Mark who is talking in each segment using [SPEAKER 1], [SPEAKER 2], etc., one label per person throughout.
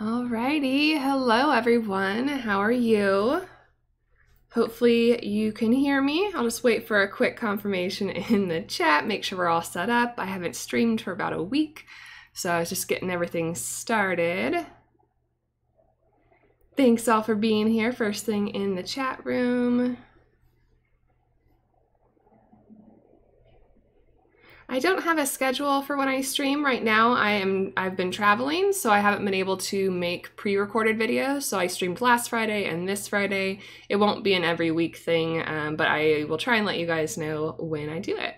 [SPEAKER 1] Alrighty, hello everyone. How are you? Hopefully you can hear me. I'll just wait for a quick confirmation in the chat, make sure we're all set up. I haven't streamed for about a week, so I was just getting everything started. Thanks all for being here first thing in the chat room. I don't have a schedule for when I stream right now. I am I've been traveling, so I haven't been able to make pre-recorded videos. So I streamed last Friday and this Friday. It won't be an every week thing, um, but I will try and let you guys know when I do it.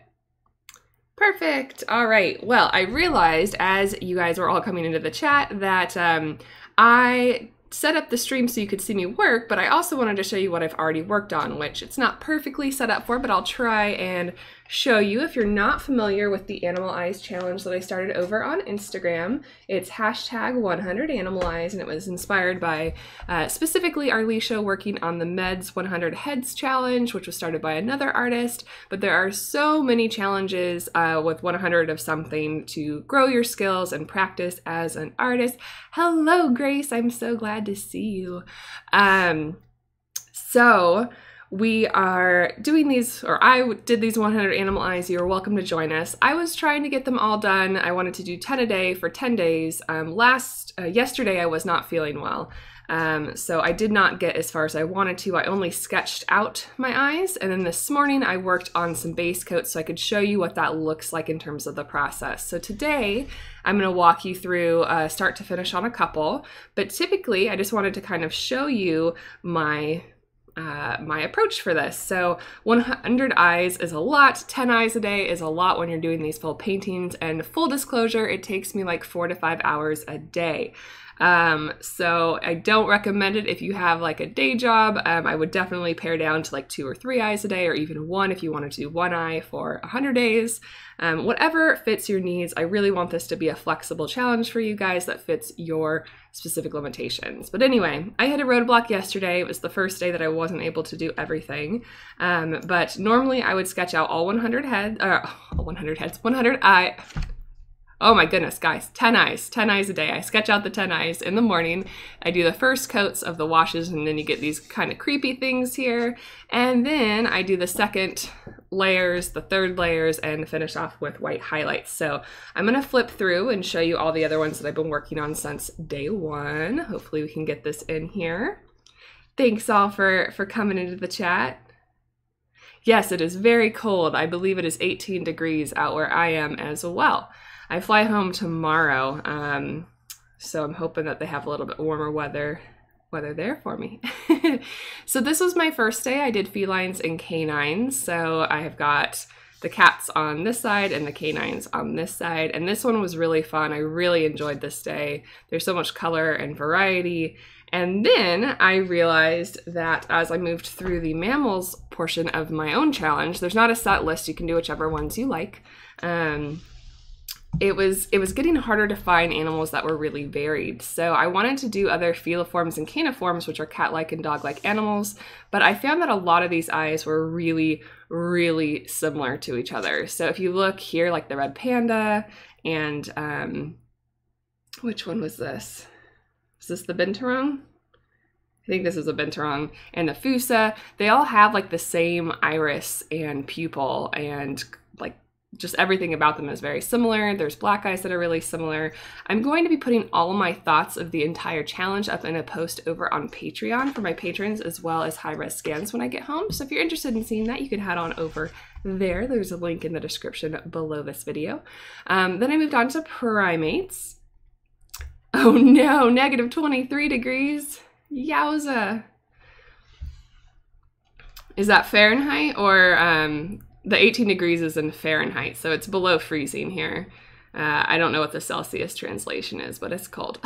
[SPEAKER 1] Perfect. All right. Well, I realized as you guys were all coming into the chat that um, I set up the stream so you could see me work, but I also wanted to show you what I've already worked on, which it's not perfectly set up for, but I'll try and show you. If you're not familiar with the Animal Eyes Challenge that I started over on Instagram, it's hashtag 100 Animal Eyes, and it was inspired by uh, specifically Arlisha working on the Meds 100 Heads Challenge, which was started by another artist. But there are so many challenges uh, with 100 of something to grow your skills and practice as an artist. Hello, Grace. I'm so glad to see you. Um, so, we are doing these, or I did these 100 animal eyes. You're welcome to join us. I was trying to get them all done. I wanted to do 10 a day for 10 days. Um, last, uh, yesterday, I was not feeling well. Um, so I did not get as far as I wanted to. I only sketched out my eyes. And then this morning I worked on some base coats so I could show you what that looks like in terms of the process. So today I'm going to walk you through uh, start to finish on a couple. But typically I just wanted to kind of show you my uh, my approach for this. So 100 eyes is a lot, 10 eyes a day is a lot when you're doing these full paintings. And full disclosure, it takes me like four to five hours a day. Um, so I don't recommend it if you have like a day job. Um, I would definitely pare down to like two or three eyes a day, or even one if you wanted to do one eye for 100 days. Um, whatever fits your needs. I really want this to be a flexible challenge for you guys that fits your specific limitations. But anyway, I had a roadblock yesterday. It was the first day that I wasn't able to do everything. Um, but normally I would sketch out all 100 heads, uh, 100 heads, 100 eye. Oh my goodness, guys, 10 eyes, 10 eyes a day. I sketch out the 10 eyes in the morning. I do the first coats of the washes, and then you get these kind of creepy things here. And then I do the second layers, the third layers, and finish off with white highlights. So I'm gonna flip through and show you all the other ones that I've been working on since day one. Hopefully we can get this in here. Thanks all for, for coming into the chat. Yes, it is very cold. I believe it is 18 degrees out where I am as well. I fly home tomorrow, um, so I'm hoping that they have a little bit warmer weather weather there for me. so this was my first day. I did felines and canines. So I have got the cats on this side and the canines on this side. And this one was really fun. I really enjoyed this day. There's so much color and variety. And then I realized that as I moved through the mammals portion of my own challenge, there's not a set list. You can do whichever ones you like. Um, it was it was getting harder to find animals that were really varied. So I wanted to do other feliforms and caniforms, which are cat-like and dog-like animals, but I found that a lot of these eyes were really really similar to each other. So if you look here, like the red panda and um, which one was this? Is this the binturong? I think this is a binturong and the fossa. They all have like the same iris and pupil and just everything about them is very similar. There's black eyes that are really similar. I'm going to be putting all my thoughts of the entire challenge up in a post over on Patreon for my patrons as well as high res scans when I get home. So if you're interested in seeing that, you can head on over there. There's a link in the description below this video. Um, then I moved on to primates. Oh no, negative 23 degrees. Yowza. Is that Fahrenheit or um, the 18 degrees is in Fahrenheit, so it's below freezing here. Uh, I don't know what the Celsius translation is, but it's cold.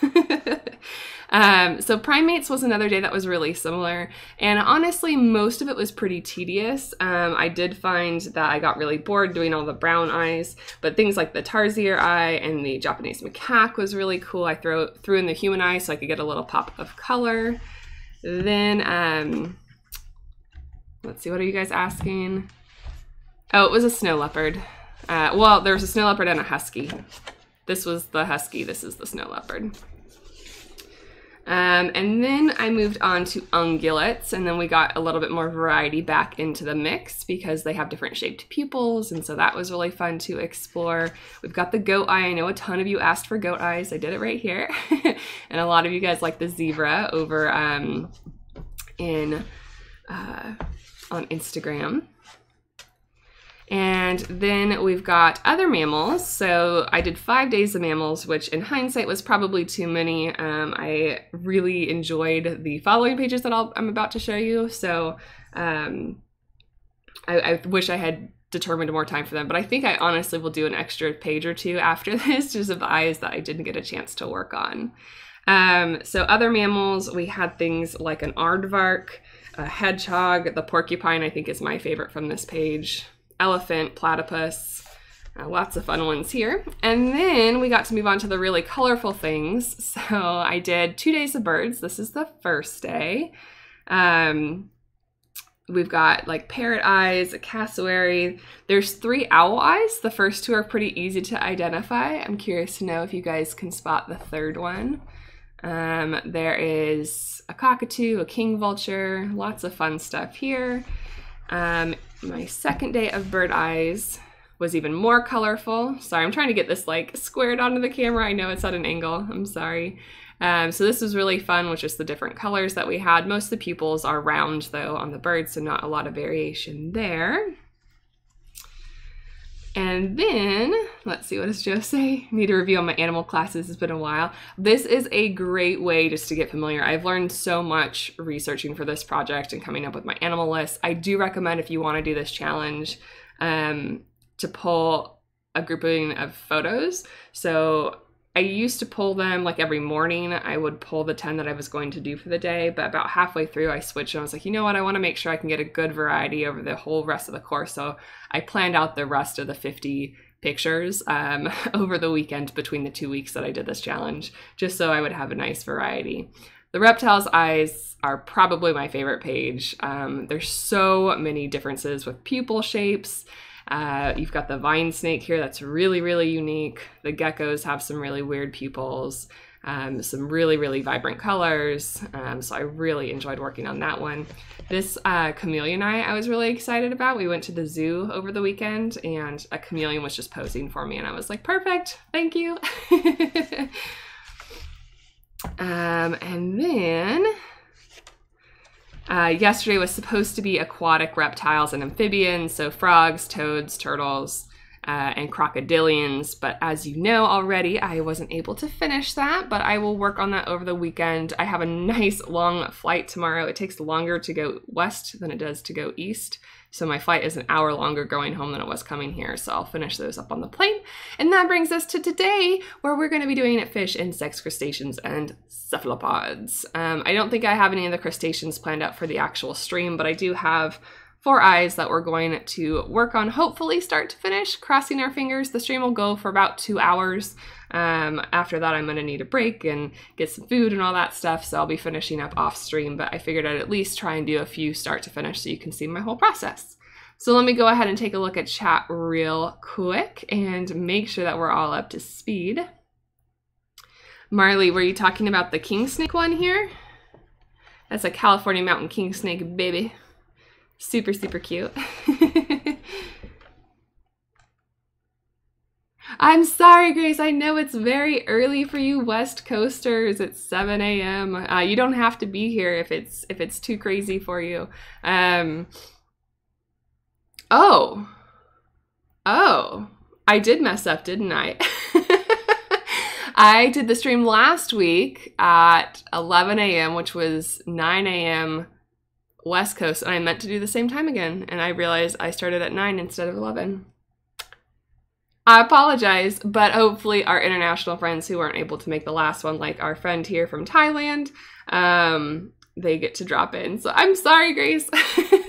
[SPEAKER 1] um, so primates was another day that was really similar, and honestly, most of it was pretty tedious. Um, I did find that I got really bored doing all the brown eyes, but things like the tarsier eye and the Japanese macaque was really cool. I throw threw in the human eye so I could get a little pop of color. Then, um, let's see, what are you guys asking? Oh, it was a snow leopard. Uh, well, there was a snow leopard and a husky. This was the husky. This is the snow leopard. Um, and then I moved on to ungulates, and then we got a little bit more variety back into the mix because they have different shaped pupils, and so that was really fun to explore. We've got the goat eye. I know a ton of you asked for goat eyes. I did it right here, and a lot of you guys like the zebra over um, in uh, on Instagram. And then we've got other mammals. So I did five days of mammals, which in hindsight was probably too many. Um, I really enjoyed the following pages that i am about to show you. So um, I, I wish I had determined more time for them, but I think I honestly will do an extra page or two after this, just of eyes that I didn't get a chance to work on. Um, so other mammals, we had things like an aardvark, a hedgehog, the porcupine I think is my favorite from this page elephant, platypus, uh, lots of fun ones here. And then we got to move on to the really colorful things. So I did two days of birds. This is the first day. Um, we've got like parrot eyes, a cassowary. There's three owl eyes. The first two are pretty easy to identify. I'm curious to know if you guys can spot the third one. Um, there is a cockatoo, a king vulture, lots of fun stuff here. Um, my second day of bird eyes was even more colorful. Sorry, I'm trying to get this like squared onto the camera. I know it's at an angle. I'm sorry. Um, so this was really fun with just the different colors that we had. Most of the pupils are round though on the bird, so not a lot of variation there. And then, let's see, what does Joe say? Need to review on my animal classes. It's been a while. This is a great way just to get familiar. I've learned so much researching for this project and coming up with my animal list. I do recommend if you want to do this challenge um, to pull a grouping of photos. So I used to pull them like every morning. I would pull the 10 that I was going to do for the day, but about halfway through, I switched and I was like, you know what? I want to make sure I can get a good variety over the whole rest of the course. So I planned out the rest of the 50 pictures um, over the weekend between the two weeks that I did this challenge, just so I would have a nice variety. The reptile's eyes are probably my favorite page. Um, there's so many differences with pupil shapes uh, you've got the vine snake here that's really, really unique. The geckos have some really weird pupils, um, some really, really vibrant colors. Um, so I really enjoyed working on that one. This uh, chameleon eye I was really excited about. We went to the zoo over the weekend and a chameleon was just posing for me and I was like, perfect, thank you. um, and then uh, yesterday was supposed to be aquatic reptiles and amphibians, so frogs, toads, turtles, uh, and crocodilians. But as you know already, I wasn't able to finish that, but I will work on that over the weekend. I have a nice long flight tomorrow. It takes longer to go west than it does to go east. So my flight is an hour longer going home than it was coming here. So I'll finish those up on the plane. And that brings us to today, where we're going to be doing it fish, insects, crustaceans, and cephalopods. Um, I don't think I have any of the crustaceans planned out for the actual stream, but I do have four eyes that we're going to work on, hopefully start to finish, crossing our fingers. The stream will go for about two hours. Um, after that, I'm going to need a break and get some food and all that stuff, so I'll be finishing up off stream, but I figured I'd at least try and do a few start to finish so you can see my whole process. So let me go ahead and take a look at chat real quick and make sure that we're all up to speed. Marley, were you talking about the king snake one here? That's a California mountain king snake baby. Super, super cute. I'm sorry, Grace. I know it's very early for you West Coasters. It's 7 a.m. Uh, you don't have to be here if it's if it's too crazy for you. Um. Oh. Oh. I did mess up, didn't I? I did the stream last week at 11 a.m., which was 9 a.m. West Coast, and I meant to do the same time again, and I realized I started at 9 instead of 11. I apologize, but hopefully our international friends who weren't able to make the last one, like our friend here from Thailand, um, they get to drop in. So I'm sorry, Grace.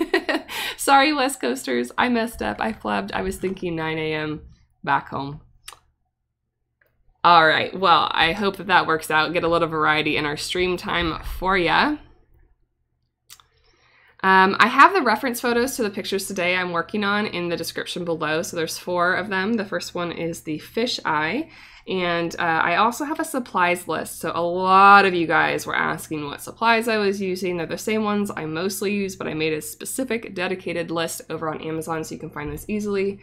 [SPEAKER 1] sorry, West Coasters. I messed up. I flubbed. I was thinking 9 a.m. back home. All right. Well, I hope that that works out. Get a little variety in our stream time for you. Um, I have the reference photos to the pictures today I'm working on in the description below. So there's four of them. The first one is the fish eye. And uh, I also have a supplies list. So a lot of you guys were asking what supplies I was using. They're the same ones I mostly use, but I made a specific dedicated list over on Amazon so you can find this easily.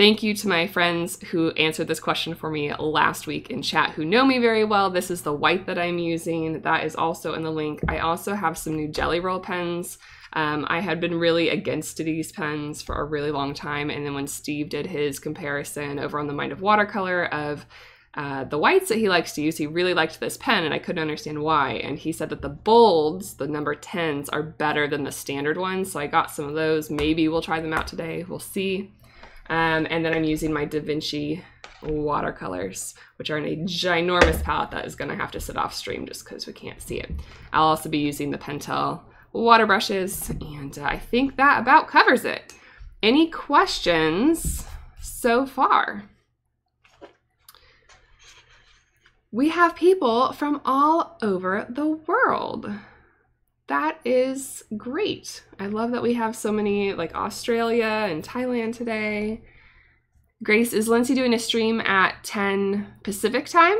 [SPEAKER 1] Thank you to my friends who answered this question for me last week in chat who know me very well. This is the white that I'm using. That is also in the link. I also have some new Jelly Roll pens. Um, I had been really against these pens for a really long time. And then when Steve did his comparison over on the Mind of Watercolor of uh, the whites that he likes to use, he really liked this pen, and I couldn't understand why. And he said that the bolds, the number 10s, are better than the standard ones. So I got some of those. Maybe we'll try them out today. We'll see. Um, and then I'm using my Da Vinci watercolors, which are in a ginormous palette that is going to have to sit off stream just because we can't see it. I'll also be using the Pentel water brushes, and uh, I think that about covers it. Any questions so far? We have people from all over the world that is great. I love that we have so many like Australia and Thailand today. Grace, is Lindsay doing a stream at 10 Pacific time?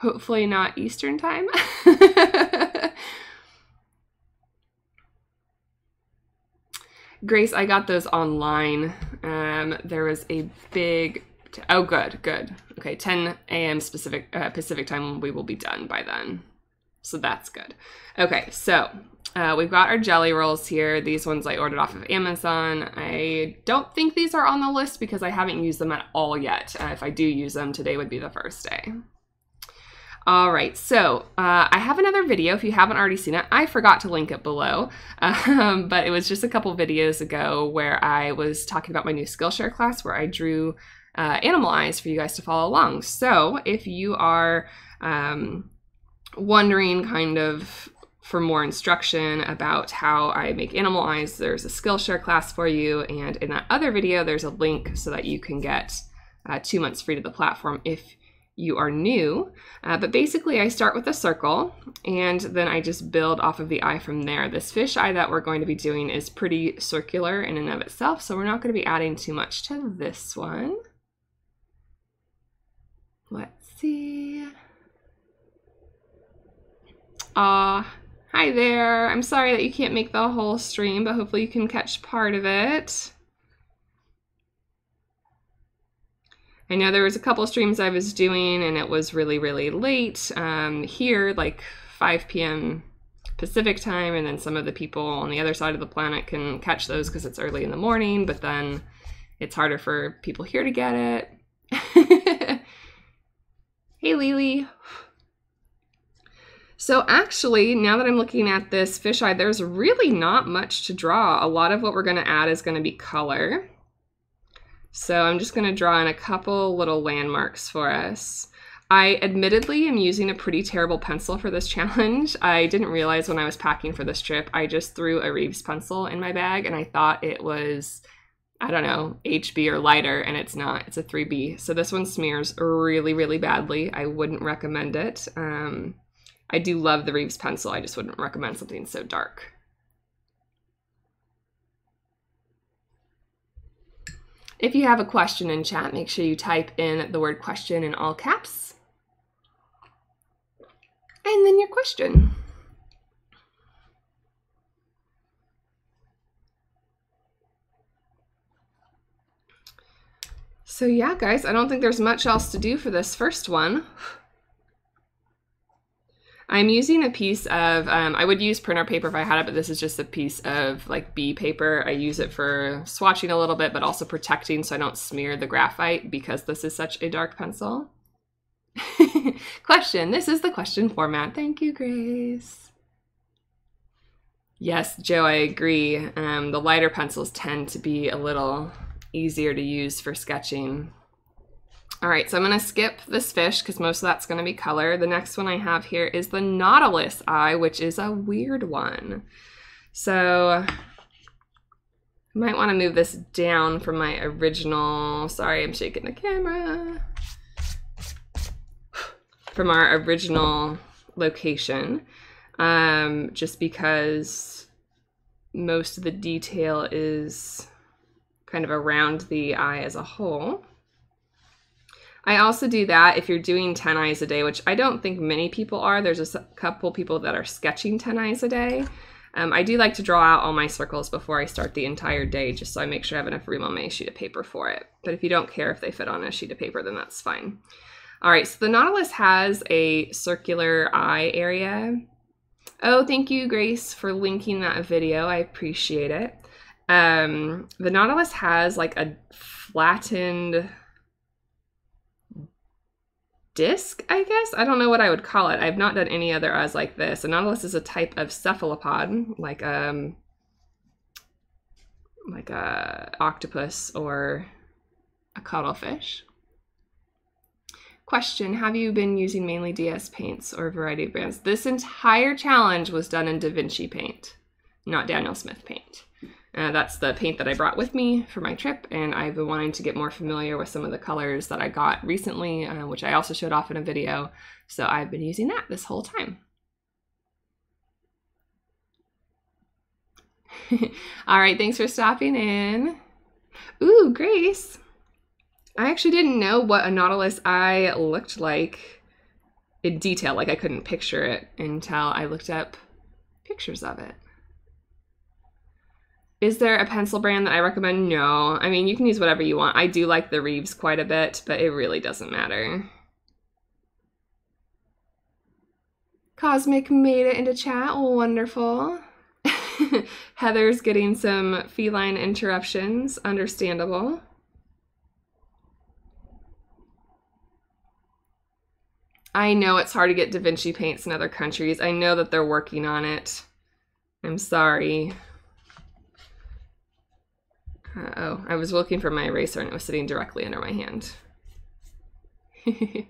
[SPEAKER 1] Hopefully not Eastern time. Grace, I got those online. Um, there was a big, oh good, good. Okay, 10 a.m. specific uh, Pacific time. We will be done by then. So that's good. Okay, so uh, we've got our jelly rolls here. These ones I ordered off of Amazon. I don't think these are on the list because I haven't used them at all yet. Uh, if I do use them, today would be the first day. All right, so uh, I have another video. If you haven't already seen it, I forgot to link it below, um, but it was just a couple videos ago where I was talking about my new Skillshare class where I drew uh, animal eyes for you guys to follow along. So if you are um, wondering kind of for more instruction about how I make animal eyes, there's a Skillshare class for you. And in that other video, there's a link so that you can get uh, two months free to the platform if you are new. Uh, but basically, I start with a circle and then I just build off of the eye from there. This fish eye that we're going to be doing is pretty circular in and of itself, so we're not going to be adding too much to this one. Let's see. Aw, hi there. I'm sorry that you can't make the whole stream, but hopefully you can catch part of it. I know there was a couple streams I was doing and it was really, really late um, here, like 5 p.m. Pacific time, and then some of the people on the other side of the planet can catch those because it's early in the morning, but then it's harder for people here to get it. hey, Lily. So actually, now that I'm looking at this fisheye, there's really not much to draw. A lot of what we're gonna add is gonna be color. So I'm just gonna draw in a couple little landmarks for us. I admittedly am using a pretty terrible pencil for this challenge. I didn't realize when I was packing for this trip, I just threw a Reeves pencil in my bag and I thought it was, I don't know, HB or lighter, and it's not. It's a 3B. So this one smears really, really badly. I wouldn't recommend it. Um, I do love the Reeves pencil. I just wouldn't recommend something so dark. If you have a question in chat, make sure you type in the word question in all caps. And then your question. So yeah, guys, I don't think there's much else to do for this first one. I'm using a piece of, um, I would use printer paper if I had it, but this is just a piece of like B paper. I use it for swatching a little bit, but also protecting so I don't smear the graphite because this is such a dark pencil. question. This is the question format. Thank you, Grace. Yes, Joe, I agree. Um, the lighter pencils tend to be a little easier to use for sketching. All right, so I'm gonna skip this fish because most of that's gonna be color. The next one I have here is the Nautilus eye, which is a weird one. So I might wanna move this down from my original, sorry, I'm shaking the camera. From our original location. um, just because most of the detail is kind of around the eye as a whole. I also do that if you're doing 10 eyes a day, which I don't think many people are. There's a couple people that are sketching 10 eyes a day. Um, I do like to draw out all my circles before I start the entire day, just so I make sure I have enough room on my sheet of paper for it. But if you don't care if they fit on a sheet of paper, then that's fine. All right, so the Nautilus has a circular eye area. Oh, thank you, Grace, for linking that video. I appreciate it. Um, the Nautilus has like a flattened disc, I guess. I don't know what I would call it. I've not done any other eyes like this. A nautilus is a type of cephalopod, like um like a octopus or a cuttlefish. Question, have you been using mainly DS paints or a variety of brands? This entire challenge was done in DaVinci Paint, not Daniel Smith Paint. Uh, that's the paint that I brought with me for my trip, and I've been wanting to get more familiar with some of the colors that I got recently, uh, which I also showed off in a video. So I've been using that this whole time. All right, thanks for stopping in. Ooh, Grace. I actually didn't know what a Nautilus eye looked like in detail. Like I couldn't picture it until I looked up pictures of it. Is there a pencil brand that I recommend? No. I mean, you can use whatever you want. I do like the Reeves quite a bit, but it really doesn't matter. Cosmic made it into chat. Wonderful. Heather's getting some feline interruptions. Understandable. I know it's hard to get Da Vinci paints in other countries. I know that they're working on it. I'm sorry. Uh, oh, I was looking for my eraser and it was sitting directly under my hand.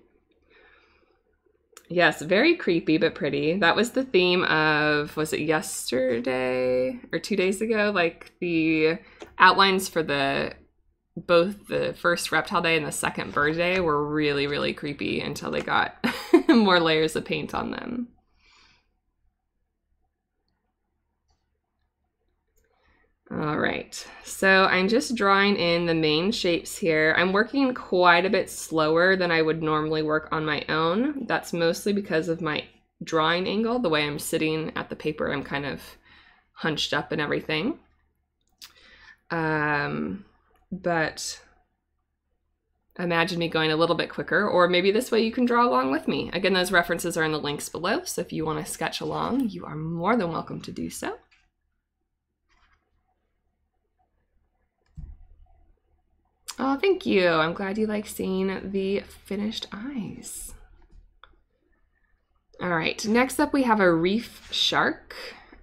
[SPEAKER 1] yes, very creepy but pretty. That was the theme of, was it yesterday or two days ago? Like the outlines for the both the first reptile day and the second bird day were really, really creepy until they got more layers of paint on them. All right, so I'm just drawing in the main shapes here. I'm working quite a bit slower than I would normally work on my own. That's mostly because of my drawing angle, the way I'm sitting at the paper, I'm kind of hunched up and everything. Um, but imagine me going a little bit quicker, or maybe this way you can draw along with me. Again, those references are in the links below, so if you want to sketch along, you are more than welcome to do so. Oh, thank you. I'm glad you like seeing the finished eyes. All right, next up we have a reef shark.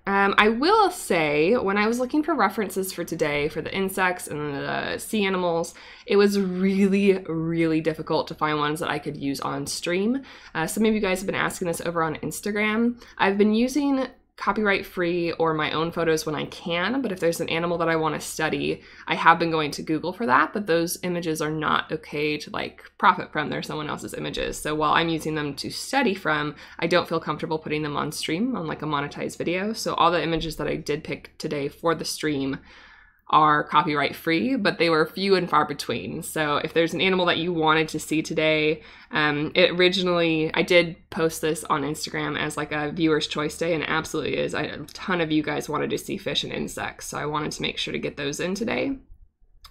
[SPEAKER 1] Um, I will say, when I was looking for references for today for the insects and the sea animals, it was really, really difficult to find ones that I could use on stream. Uh, some of you guys have been asking this over on Instagram. I've been using copyright free or my own photos when I can, but if there's an animal that I want to study, I have been going to Google for that, but those images are not okay to like profit from. They're someone else's images. So while I'm using them to study from, I don't feel comfortable putting them on stream on like a monetized video. So all the images that I did pick today for the stream are copyright free, but they were few and far between. So if there's an animal that you wanted to see today, um, it originally, I did post this on Instagram as like a viewer's choice day, and absolutely is. I, a ton of you guys wanted to see fish and insects, so I wanted to make sure to get those in today.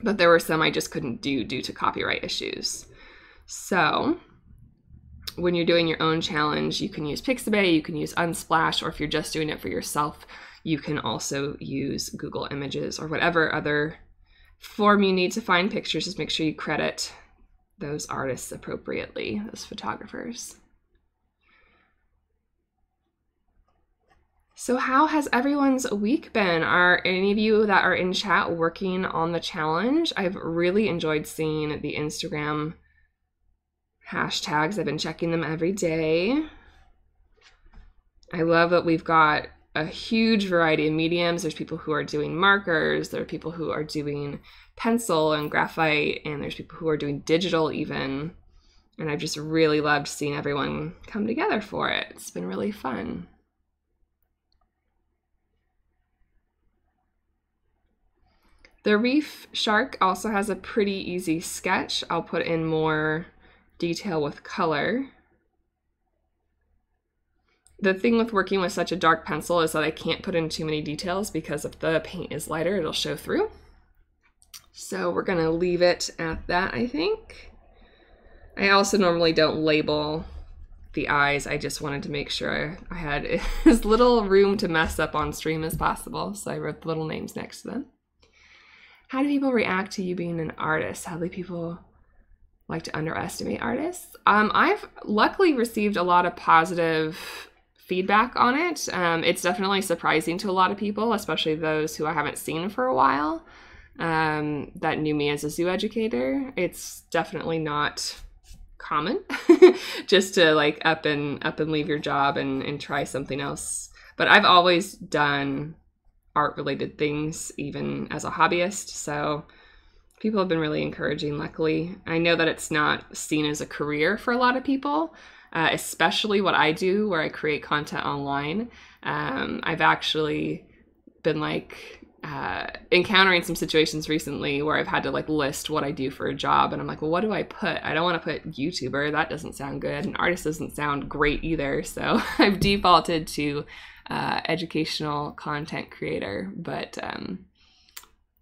[SPEAKER 1] But there were some I just couldn't do due to copyright issues. So when you're doing your own challenge, you can use Pixabay, you can use Unsplash, or if you're just doing it for yourself, you can also use Google Images or whatever other form you need to find pictures. Just make sure you credit those artists appropriately, those photographers. So, how has everyone's week been? Are any of you that are in chat working on the challenge? I've really enjoyed seeing the Instagram hashtags. I've been checking them every day. I love that we've got a huge variety of mediums. There's people who are doing markers, there are people who are doing pencil and graphite, and there's people who are doing digital even. And I've just really loved seeing everyone come together for it. It's been really fun. The reef shark also has a pretty easy sketch. I'll put in more detail with color. The thing with working with such a dark pencil is that I can't put in too many details because if the paint is lighter, it'll show through. So we're gonna leave it at that, I think. I also normally don't label the eyes. I just wanted to make sure I had as little room to mess up on stream as possible. So I wrote the little names next to them. How do people react to you being an artist? Do people like to underestimate artists? Um, I've luckily received a lot of positive feedback on it. Um, it's definitely surprising to a lot of people, especially those who I haven't seen for a while, um, that knew me as a zoo educator. It's definitely not common just to like up and up and leave your job and, and try something else. But I've always done art related things, even as a hobbyist. So people have been really encouraging, luckily. I know that it's not seen as a career for a lot of people uh, especially what I do where I create content online. Um, I've actually been like uh, encountering some situations recently where I've had to like list what I do for a job, and I'm like, well, what do I put? I don't want to put YouTuber. That doesn't sound good. And artist doesn't sound great either. So I've defaulted to uh, educational content creator, but um,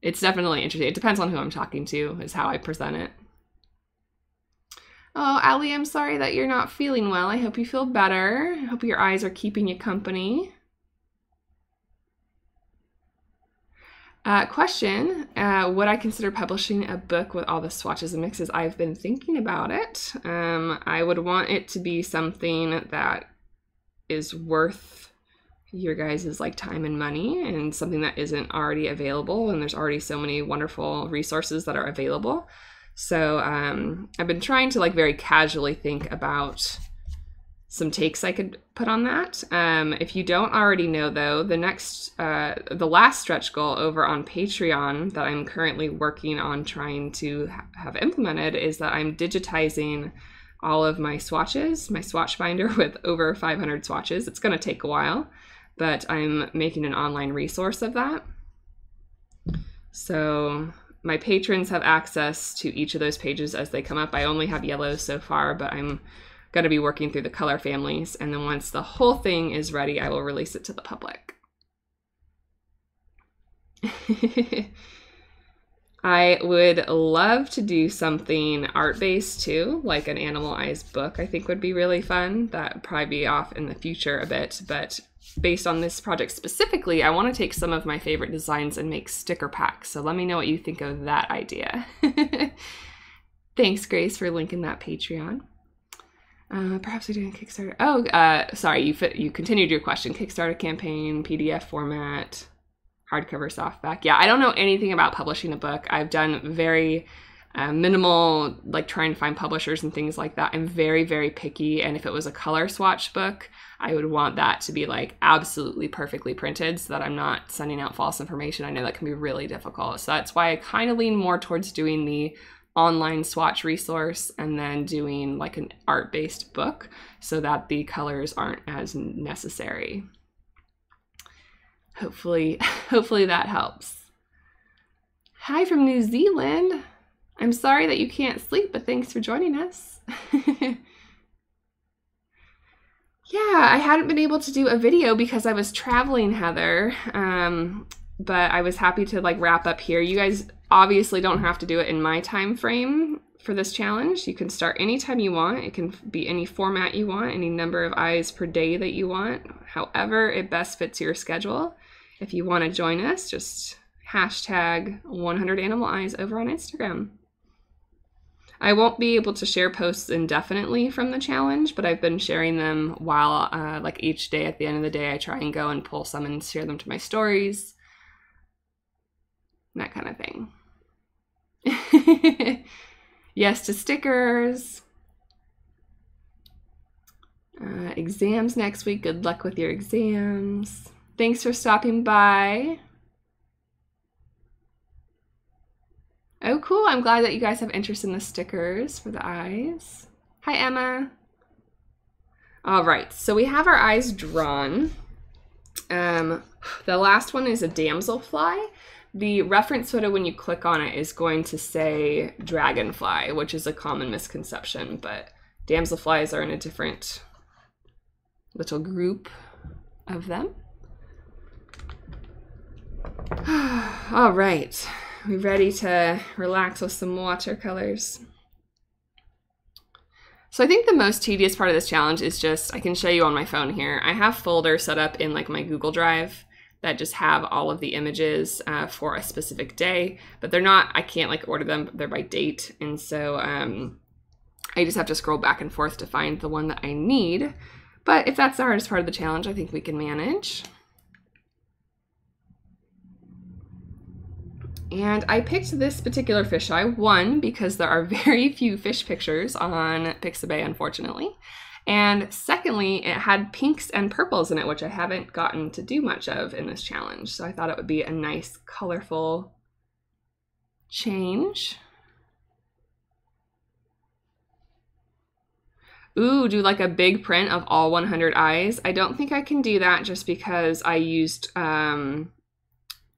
[SPEAKER 1] it's definitely interesting. It depends on who I'm talking to, is how I present it. Oh, Allie, I'm sorry that you're not feeling well. I hope you feel better. I hope your eyes are keeping you company. Uh, question uh, Would I consider publishing a book with all the swatches and mixes? I've been thinking about it. Um, I would want it to be something that is worth your guys' like time and money and something that isn't already available and there's already so many wonderful resources that are available so um, I've been trying to like very casually think about some takes I could put on that. Um, if you don't already know, though, the next, uh, the last stretch goal over on Patreon that I'm currently working on trying to ha- have implemented is that I'm digitizing all of my swatches, my swatch binder with over 500 swatches. It's going to take a while, but I'm making an online resource of that. So my patrons have access to each of those pages as they come up. I only have yellows so far, but I'm going to be working through the color families. And then once the whole thing is ready, I will release it to the public. I would love to do something art based too, like an animal eyes book, I think would be really fun. That would probably be off in the future a bit, but based on this project specifically, I want to take some of my favorite designs and make sticker packs. So let me know what you think of that idea. Thanks, Grace, for linking that Patreon. Uh, perhaps we do a Kickstarter. Oh, uh, sorry, you fit, you continued your question. Kickstarter campaign, PDF format, hardcover, softback. Yeah, I don't know anything about publishing a book. I've done very uh, minimal, like trying to find publishers and things like that. I'm very, very picky. And if it was a color swatch book, I would want that to be like absolutely perfectly printed so that I'm not sending out false information. I know that can be really difficult. So that's why I kind of lean more towards doing the online swatch resource and then doing like an art based book so that the colors aren't as necessary. Hopefully, hopefully that helps. Hi from New Zealand. I'm sorry that you can't sleep, but thanks for joining us. Yeah, I hadn't been able to do a video because I was traveling, Heather. Um, but I was happy to like wrap up here. You guys obviously don't have to do it in my time frame for this challenge. You can start anytime you want. It can be any format you want, any number of eyes per day that you want, however it best fits your schedule. If you want to join us, just hashtag 100 animal eyes over on Instagram. I won't be able to share posts indefinitely from the challenge, but I've been sharing them while, uh, like each day at the end of the day, I try and go and pull some and share them to my stories, that kind of thing. yes to stickers. Uh, exams next week. Good luck with your exams. Thanks for stopping by. Oh, cool. I'm glad that you guys have interest in the stickers for the eyes. Hi, Emma. All right, so we have our eyes drawn. Um, the last one is a damselfly. the reference photo when you click on it is going to say dragonfly, which is a common misconception, but damselflies are in a different little group of them. All right, we ready to relax with some watercolors? So I think the most tedious part of this challenge is just, I can show you on my phone here. I have folders set up in like my Google Drive that just have all of the images uh, for a specific day, but they're not, I can't like order them, they're by date. And so um, I just have to scroll back and forth to find the one that I need. But if that's the hardest part of the challenge, I think we can manage. And I picked this particular fisheye, one, because there are very few fish pictures on Pixabay, unfortunately. And secondly, it had pinks and purples in it, which I haven't gotten to do much of in this challenge. So I thought it would be a nice, colorful change. Ooh, do like a big print of all 100 eyes. I don't think I can do that just because I used um,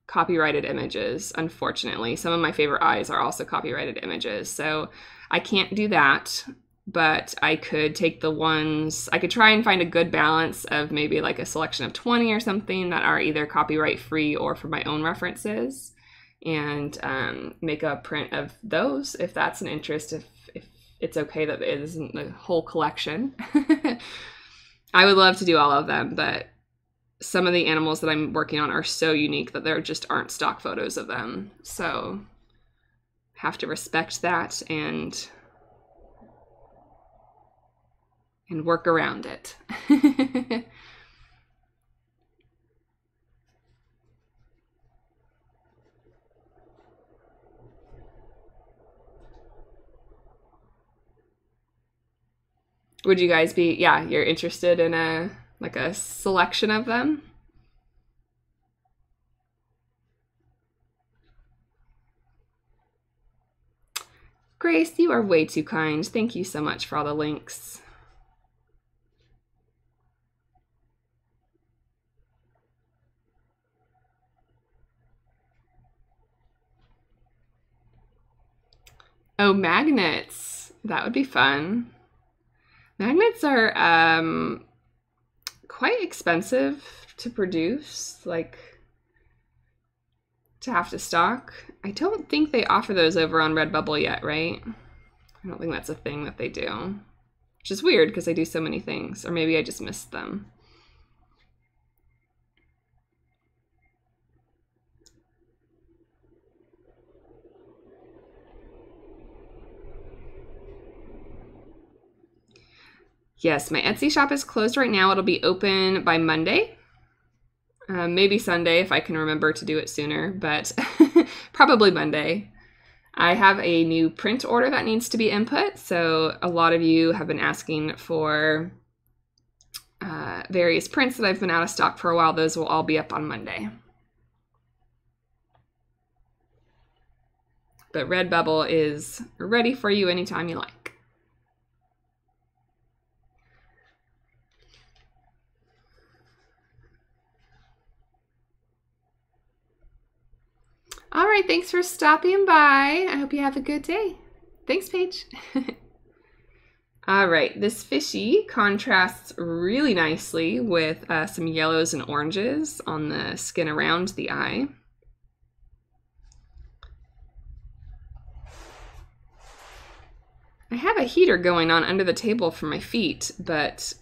[SPEAKER 1] copyrighted images, unfortunately. Some of my favorite eyes are also copyrighted images. So I can't do that, but I could take the ones, I could try and find a good balance of maybe like a selection of 20 or something that are either copyright free or for my own references and um, make a print of those if that's an interest, if, if it's okay that it isn't the whole collection. I would love to do all of them, but some of the animals that I'm working on are so unique that there just aren't stock photos of them. So have to respect that and and work around it. Would you guys be yeah, you're interested in a like a selection of them. Grace, you are way too kind. Thank you so much for all the links. Oh, magnets. That would be fun. Magnets are um, quite expensive to produce, like to have to stock. I don't think they offer those over on Redbubble yet, right? I don't think that's a thing that they do. Which is weird because they do so many things, or maybe I just missed them. Yes, my Etsy shop is closed right now. It'll be open by Monday. Uh, maybe Sunday if I can remember to do it sooner, but probably Monday. I have a new print order that needs to be input. So, a lot of you have been asking for uh, various prints that I've been out of stock for a while. Those will all be up on Monday. But Redbubble is ready for you anytime you like. All right, thanks for stopping by. I hope you have a good day. Thanks, Paige. All right, this fishy contrasts really nicely with uh, some yellows and oranges on the skin around the eye. I have a heater going on under the table for my feet, but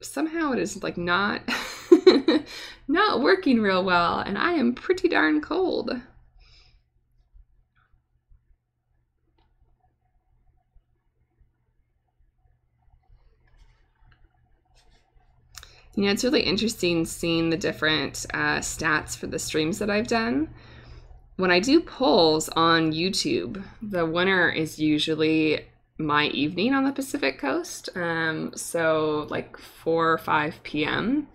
[SPEAKER 1] somehow it is like not not working real well and I am pretty darn cold. You know, it's really interesting seeing the different uh, stats for the streams that I've done. When I do polls on YouTube, the winner is usually my evening on the Pacific Coast. Um, so, like 4 or 5 p.m.,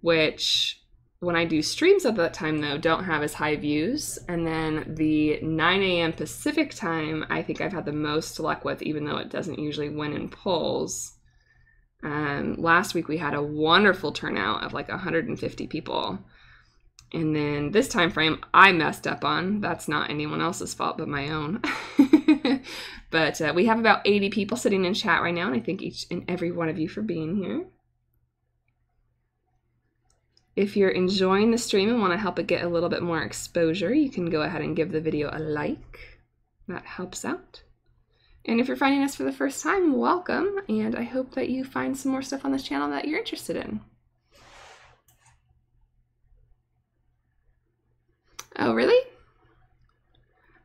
[SPEAKER 1] which when I do streams at that time, though, don't have as high views. And then the 9 a.m. Pacific time, I think I've had the most luck with, even though it doesn't usually win in polls. Um, last week we had a wonderful turnout of like 150 people. And then this time frame I messed up on. That's not anyone else's fault but my own. but uh, we have about 80 people sitting in chat right now, and I thank each and every one of you for being here. If you're enjoying the stream and want to help it get a little bit more exposure, you can go ahead and give the video a like. That helps out. And if you're finding us for the first time, welcome, and I hope that you find some more stuff on this channel that you're interested in. Oh, really?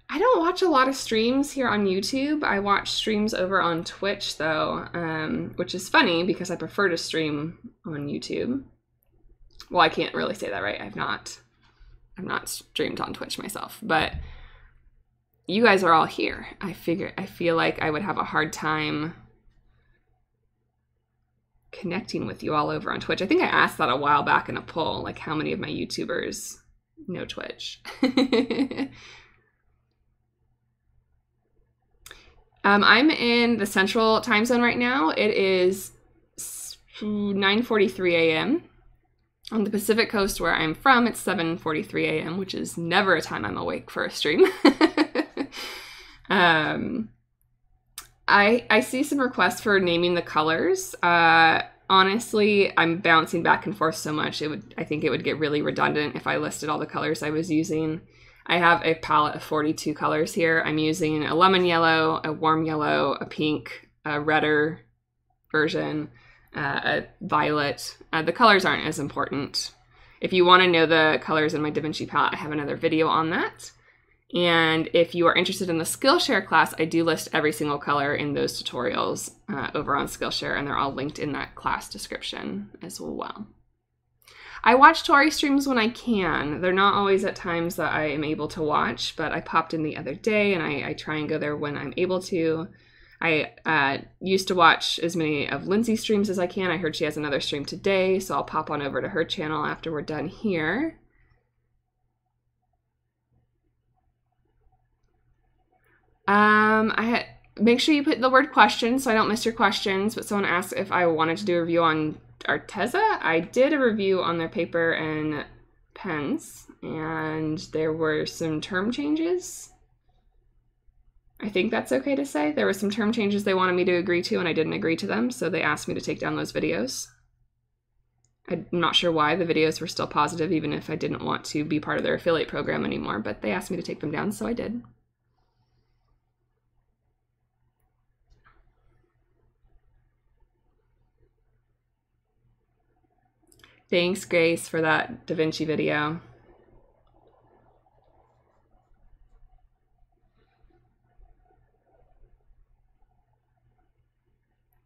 [SPEAKER 1] I don't watch a lot of streams here on YouTube. I watch streams over on Twitch, though, um, which is funny because I prefer to stream on YouTube. Well, I can't really say that, right? I've not, I've not streamed on Twitch myself, but you guys are all here. I figure, I feel like I would have a hard time connecting with you all over on Twitch. I think I asked that a while back in a poll, like how many of my YouTubers know Twitch. um, I'm in the central time zone right now. It is 9:43 a.m. On the Pacific Coast where I'm from, it's 7:43 a.m., which is never a time I'm awake for a stream. um, I I see some requests for naming the colors. Uh, honestly, I'm bouncing back and forth so much. It would I think it would get really redundant if I listed all the colors I was using. I have a palette of 42 colors here. I'm using a lemon yellow, a warm yellow, a pink, a redder version, uh, a violet. Uh, the colors aren't as important. If you want to know the colors in my DaVinci palette, I have another video on that. And if you are interested in the Skillshare class, I do list every single color in those tutorials uh, over on Skillshare, and they're all linked in that class description as well. I watch Tori streams when I can. They're not always at times that I am able to watch, but I popped in the other day and I, I try and go there when I'm able to. I uh, used to watch as many of Lindsay's streams as I can. I heard she has another stream today, so I'll pop on over to her channel after we're done here. Um, I had make sure you put the word question so I don't miss your questions. But someone asked if I wanted to do a review on Arteza. I did a review on their paper and pens, and there were some term changes. I think that's okay to say. There were some term changes they wanted me to agree to, and I didn't agree to them, so they asked me to take down those videos. I'm not sure why the videos were still positive, even if I didn't want to be part of their affiliate program anymore, but they asked me to take them down, so I did. Thanks, Grace, for that Da Vinci video.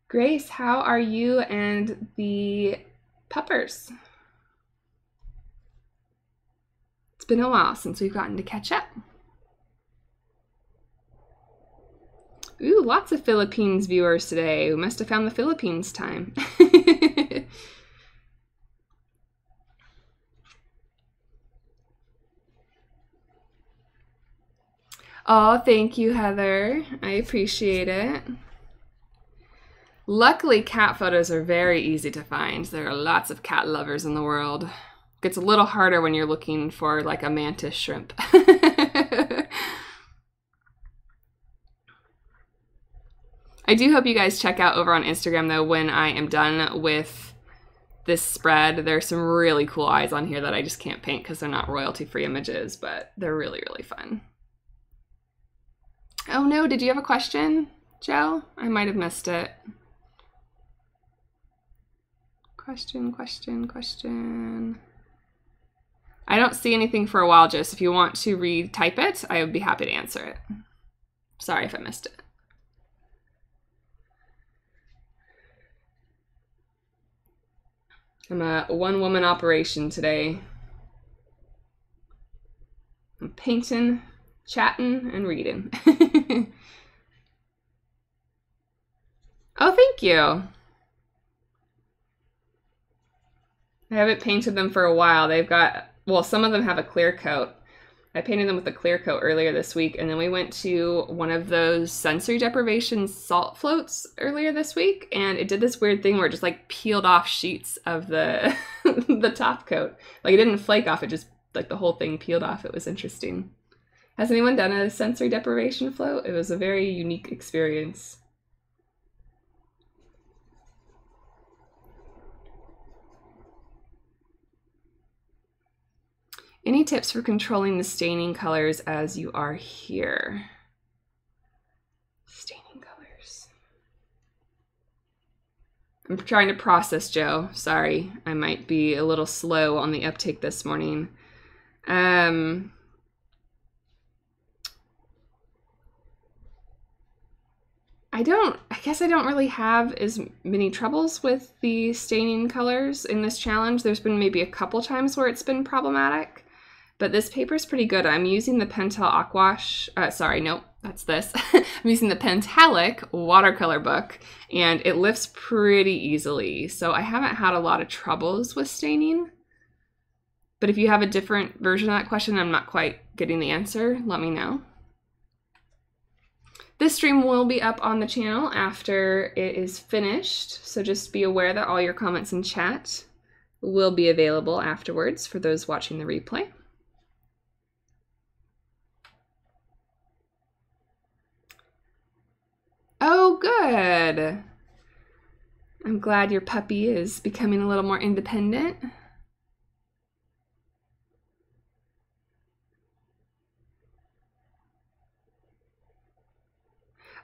[SPEAKER 1] Grace, how are you and the puppers? It's been a while since we've gotten to catch up. Ooh, lots of Philippines viewers today. We must have found the Philippines time. Oh, thank you, Heather. I appreciate it. Luckily, cat photos are very easy to find. There are lots of cat lovers in the world. It gets a little harder when you're looking for like a mantis shrimp. I do hope you guys check out over on Instagram though when I am done with this spread. There's some really cool eyes on here that I just can't paint because they're not royalty free images, but they're really, really fun. Oh no, did you have a question, Joe? I might have missed it. Question, question, question. I don't see anything for a while, Jess. If you want to retype it, I would be happy to answer it. Sorry if I missed it. I'm a one woman operation today. I'm painting chatting and reading. oh, thank you. I haven't painted them for a while. They've got, well, some of them have a clear coat. I painted them with a clear coat earlier this week, and then we went to one of those sensory deprivation salt floats earlier this week, and it did this weird thing where it just like peeled off sheets of the the top coat. Like it didn't flake off; it just like the whole thing peeled off. It was interesting. Has anyone done a sensory deprivation float? It was a very unique experience. Any tips for controlling the staining colors as you are here? Staining colors. I'm trying to process, Joe. Sorry, I might be a little slow on the uptake this morning. Um, I don't, I guess I don't really have as many troubles with the staining colors in this challenge. There's been maybe a couple times where it's been problematic, but this paper is pretty good. I'm using the Pentel Aquash, uh, sorry, nope, that's this. I'm using the Pentalic watercolor book and it lifts pretty easily. So I haven't had a lot of troubles with staining. But if you have a different version of that question, I'm not quite getting the answer, let me know. This stream will be up on the channel after it is finished, so just be aware that all your comments and chat will be available afterwards for those watching the replay. Oh, good. I'm glad your puppy is becoming a little more independent.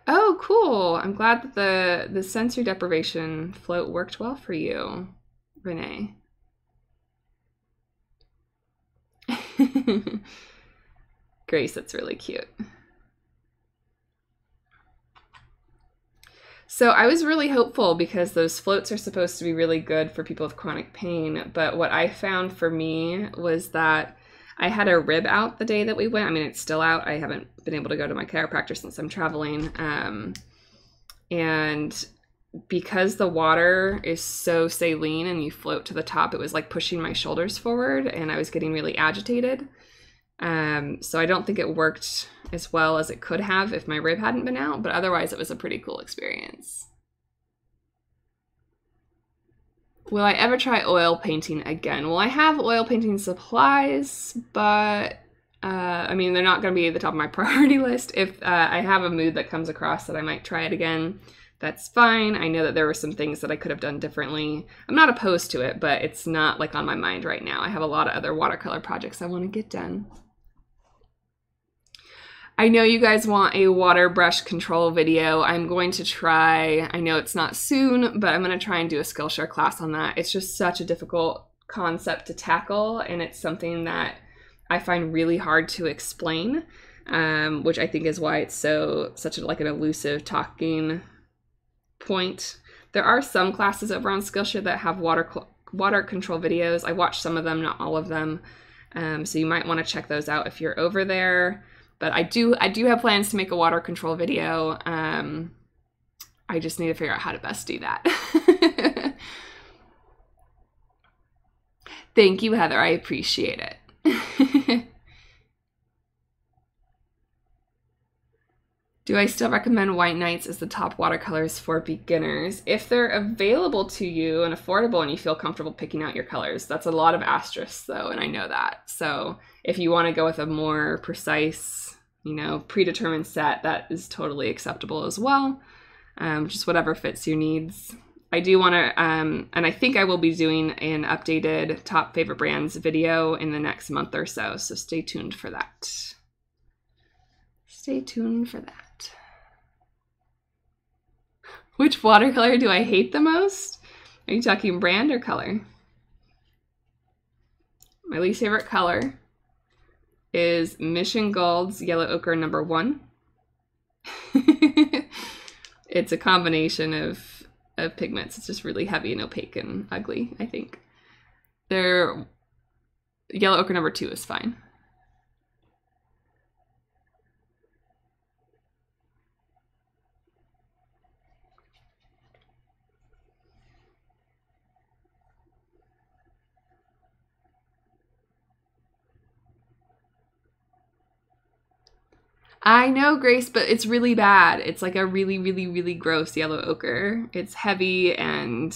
[SPEAKER 1] Oh, cool. I'm glad that the, the sensory deprivation float worked well for you, Renee. Grace, that's really cute. So I was really hopeful because those floats are supposed to be really good for people with chronic pain. But what I found for me was that I had a rib out the day that we went. I mean, it's still out. I haven't been able to go to my chiropractor since I'm traveling. Um, and because the water is so saline and you float to the top, it was like pushing my shoulders forward and I was getting really agitated. Um, so I don't think it worked as well as it could have if my rib hadn't been out, but otherwise it was a pretty cool experience. Will I ever try oil painting again? Well, I have oil painting supplies, but uh, I mean, they're not going to be at the top of my priority list. If uh, I have a mood that comes across that I might try it again, that's fine. I know that there were some things that I could have done differently. I'm not opposed to it, but it's not like on my mind right now. I have a lot of other watercolor projects I want to get done. I know you guys want a water brush control video. I'm going to try, I know it's not soon, but I'm going to try and do a Skillshare class on that. It's just such a difficult concept to tackle, and it's something that I find really hard to explain, um, which I think is why it's so such a, like an elusive talking point. There are some classes over on Skillshare that have water water control videos. I watched some of them, not all of them. Um, so you might want to check those out if you're over there but I do I do have plans to make a water control video. Um, I just need to figure out how to best do that. Thank you, Heather. I appreciate it. Do I still recommend White Nights as the top watercolors for beginners? If they're available to you and affordable and you feel comfortable picking out your colors, that's a lot of asterisks though, and I know that. So if you want to go with a more precise, you know, predetermined set, that is totally acceptable as well. Um, just whatever fits your needs. I do want to, um, and I think I will be doing an updated top favorite brands video in the next month or so, so stay tuned for that. Stay tuned for that. Which watercolor do I hate the most? Are you talking brand or color? My least favorite color is Mission Gold's Yellow Ochre number one. it's a combination of, of pigments. It's just really heavy and opaque and ugly, I think. Their Yellow Ochre number two is fine. I know, Grace, but it's really bad. It's like a really, really, really gross yellow ochre. It's heavy and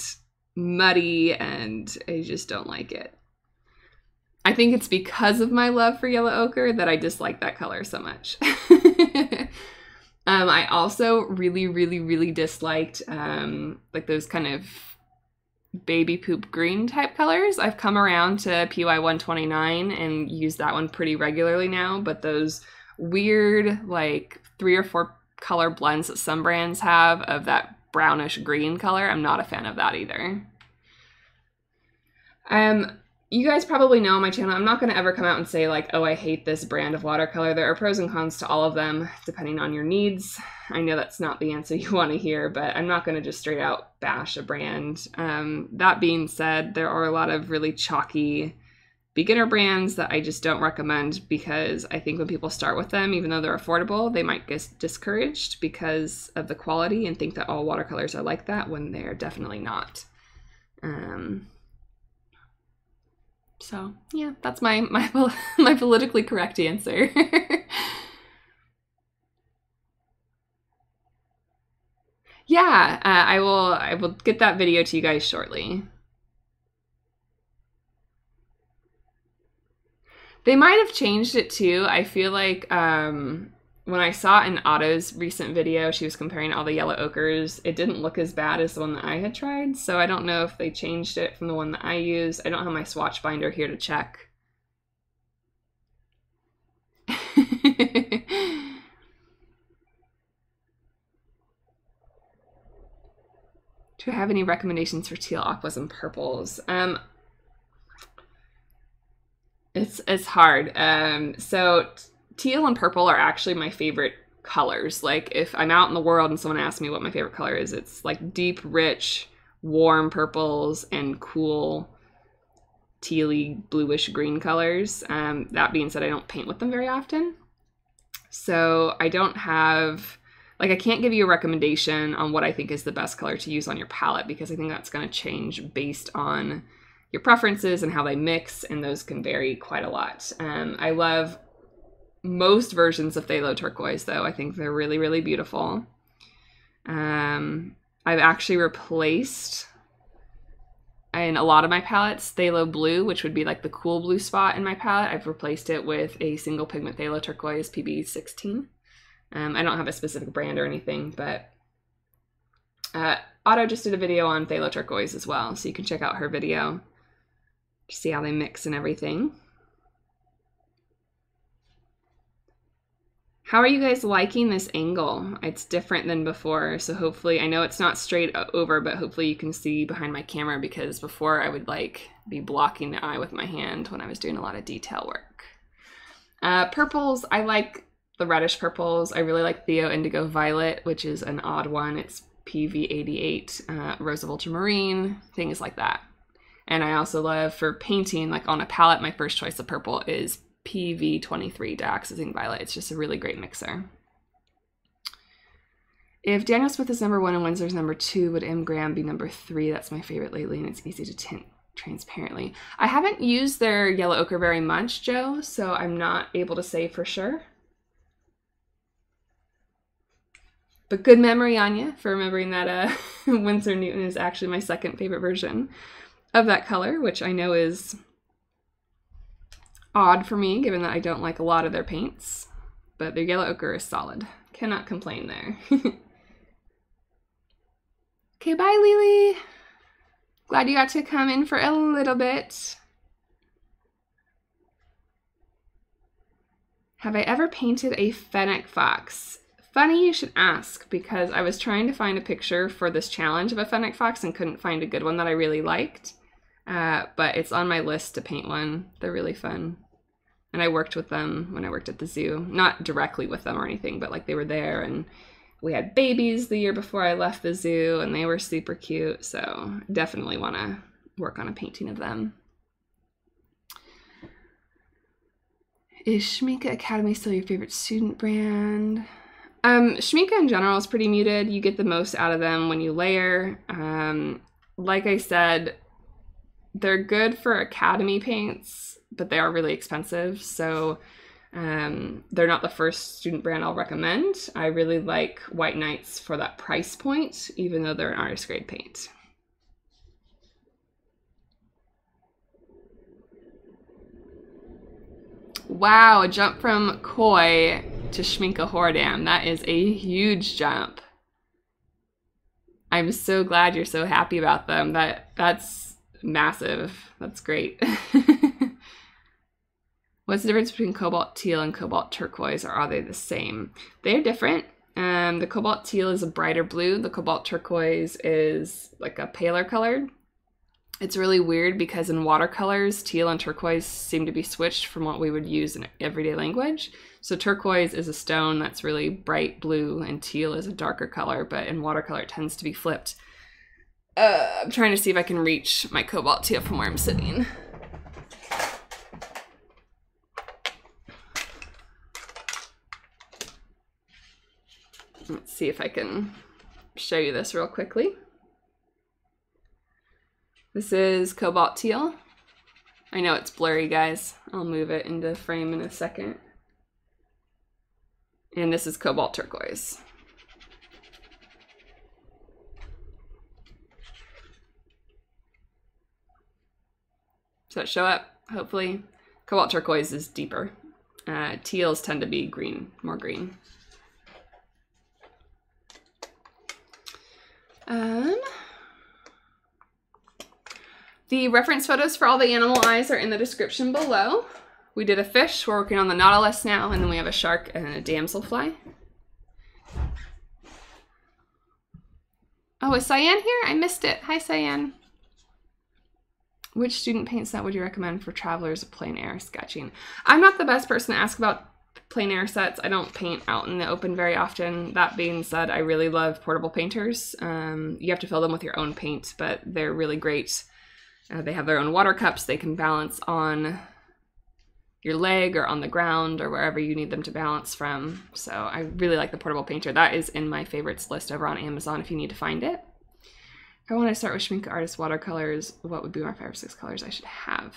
[SPEAKER 1] muddy, and I just don't like it. I think it's because of my love for yellow ochre that I dislike that color so much. um, I also really, really, really disliked um, like those kind of baby poop green type colors. I've come around to PY 129 and use that one pretty regularly now, but those weird like three or four color blends that some brands have of that brownish green color, I'm not a fan of that either. Um, you guys probably know on my channel, I'm not going to ever come out and say, like, oh, I hate this brand of watercolor. There are pros and cons to all of them, depending on your needs. I know that's not the answer you want to hear, but I'm not going to just straight out bash a brand. Um, that being said, there are a lot of really chalky beginner brands that I just don't recommend because I think when people start with them, even though they're affordable, they might get discouraged because of the quality and think that all watercolors are like that when they're definitely not. Um, so yeah, that's my my my politically correct answer. yeah, uh, I will I will get that video to you guys shortly. They might have changed it too. I feel like um, when I saw in Otto's recent video, she was comparing all the yellow ochres. It didn't look as bad as the one that I had tried, so I don't know if they changed it from the one that I used. I don't have my swatch binder here to check. Do you have any recommendations for teal, aquas, and purples? Um, it's it's hard. Um, so teal and purple are actually my favorite colors. Like if I'm out in the world and someone asks me what my favorite color is, it's like deep, rich, warm purples and cool tealy bluish green colors. Um, that being said, I don't paint with them very often. So I don't have like I can't give you a recommendation on what I think is the best color to use on your palette because I think that's going to change based on your preferences and how they mix, and those can vary quite a lot. Um, I love most versions of Phthalo turquoise, though. I think they're really, really beautiful. Um, I've actually replaced in a lot of my palettes Phthalo blue, which would be like the cool blue spot in my palette. I've replaced it with a single pigment Phthalo turquoise PB16. Um, I don't have a specific brand or anything, but uh, Otto just did a video on Phthalo turquoise as well, so you can check out her video see how they mix and everything. How are you guys liking this angle? It's different than before, so hopefully, I know it's not straight over, but hopefully you can see behind my camera because before I would like be blocking the eye with my hand when I was doing a lot of detail work. Uh, purples, I like the reddish purples. I really like Theo Indigo Violet, which is an odd one. It's PV88, uh, Rose of Ultramarine, things like that. And I also love for painting, like on a palette, my first choice of purple is PV23 Dioxazine Violet. It's just a really great mixer. If Daniel Smith is number one and Winsor's number two, would M. Graham be number three? That's my favorite lately, and it's easy to tint transparently. I haven't used their yellow ochre very much, Joe, so I'm not able to say for sure. But good memory Anya, for remembering that uh, Winsor Newton is actually my second favorite version of that color, which I know is odd for me, given that I don't like a lot of their paints. But their yellow ochre is solid. Cannot complain there. okay, bye, Lily. Glad you got to come in for a little bit. Have I ever painted a fennec fox? Funny you should ask because I was trying to find a picture for this challenge of a fennec fox and couldn't find a good one that I really liked. Uh, but it's on my list to paint one. They're really fun. And I worked with them when I worked at the zoo. Not directly with them or anything, but like they were there and we had babies the year before I left the zoo and they were super cute. So definitely want to work on a painting of them. Is Schmincke Academy still your favorite student brand? Um, Schmincke in general is pretty muted. You get the most out of them when you layer. Um, like I said, they're good for academy paints, but they are really expensive. So um, they're not the first student brand I'll recommend. I really like White Nights for that price point, even though they're an artist grade paint. Wow, a jump from Koi to Schmincke Horadam. That is a huge jump. I'm so glad you're so happy about them. That that's massive. That's great. What's the difference between cobalt teal and cobalt turquoise, or are they the same? They're different. Um, the cobalt teal is a brighter blue. The cobalt turquoise is like a paler colored. It's really weird because in watercolors, teal and turquoise seem to be switched from what we would use in everyday language. So turquoise is a stone that's really bright blue and teal is a darker color, but in watercolor it tends to be flipped. Uh, I'm trying to see if I can reach my cobalt teal from where I'm sitting. Let's see if I can show you this real quickly. This is Cobalt Teal. I know it's blurry, guys. I'll move it into frame in a second. And this is Cobalt Turquoise. That show up? Hopefully. Cobalt Turquoise is deeper. Uh, teals tend to be green, more green. Um, the reference photos for all the animal eyes are in the description below. We did a fish, we're working on the nautilus now, and then we have a shark and a damselfly. Oh, is Cyan here? I missed it. Hi, Cyan. Which student paint set would you recommend for travelers of plein air sketching? I'm not the best person to ask about plein air sets. I don't paint out in the open very often. That being said, I really love portable painters. Um, you have to fill them with your own paint, but they're really great. Uh, they have their own water cups. They can balance on your leg or on the ground or wherever you need them to balance from. So I really like the portable painter. That is in my favorites list over on Amazon if you need to find it. I want to start with Schmincke Artist watercolors, what would be my five or six colors I should have?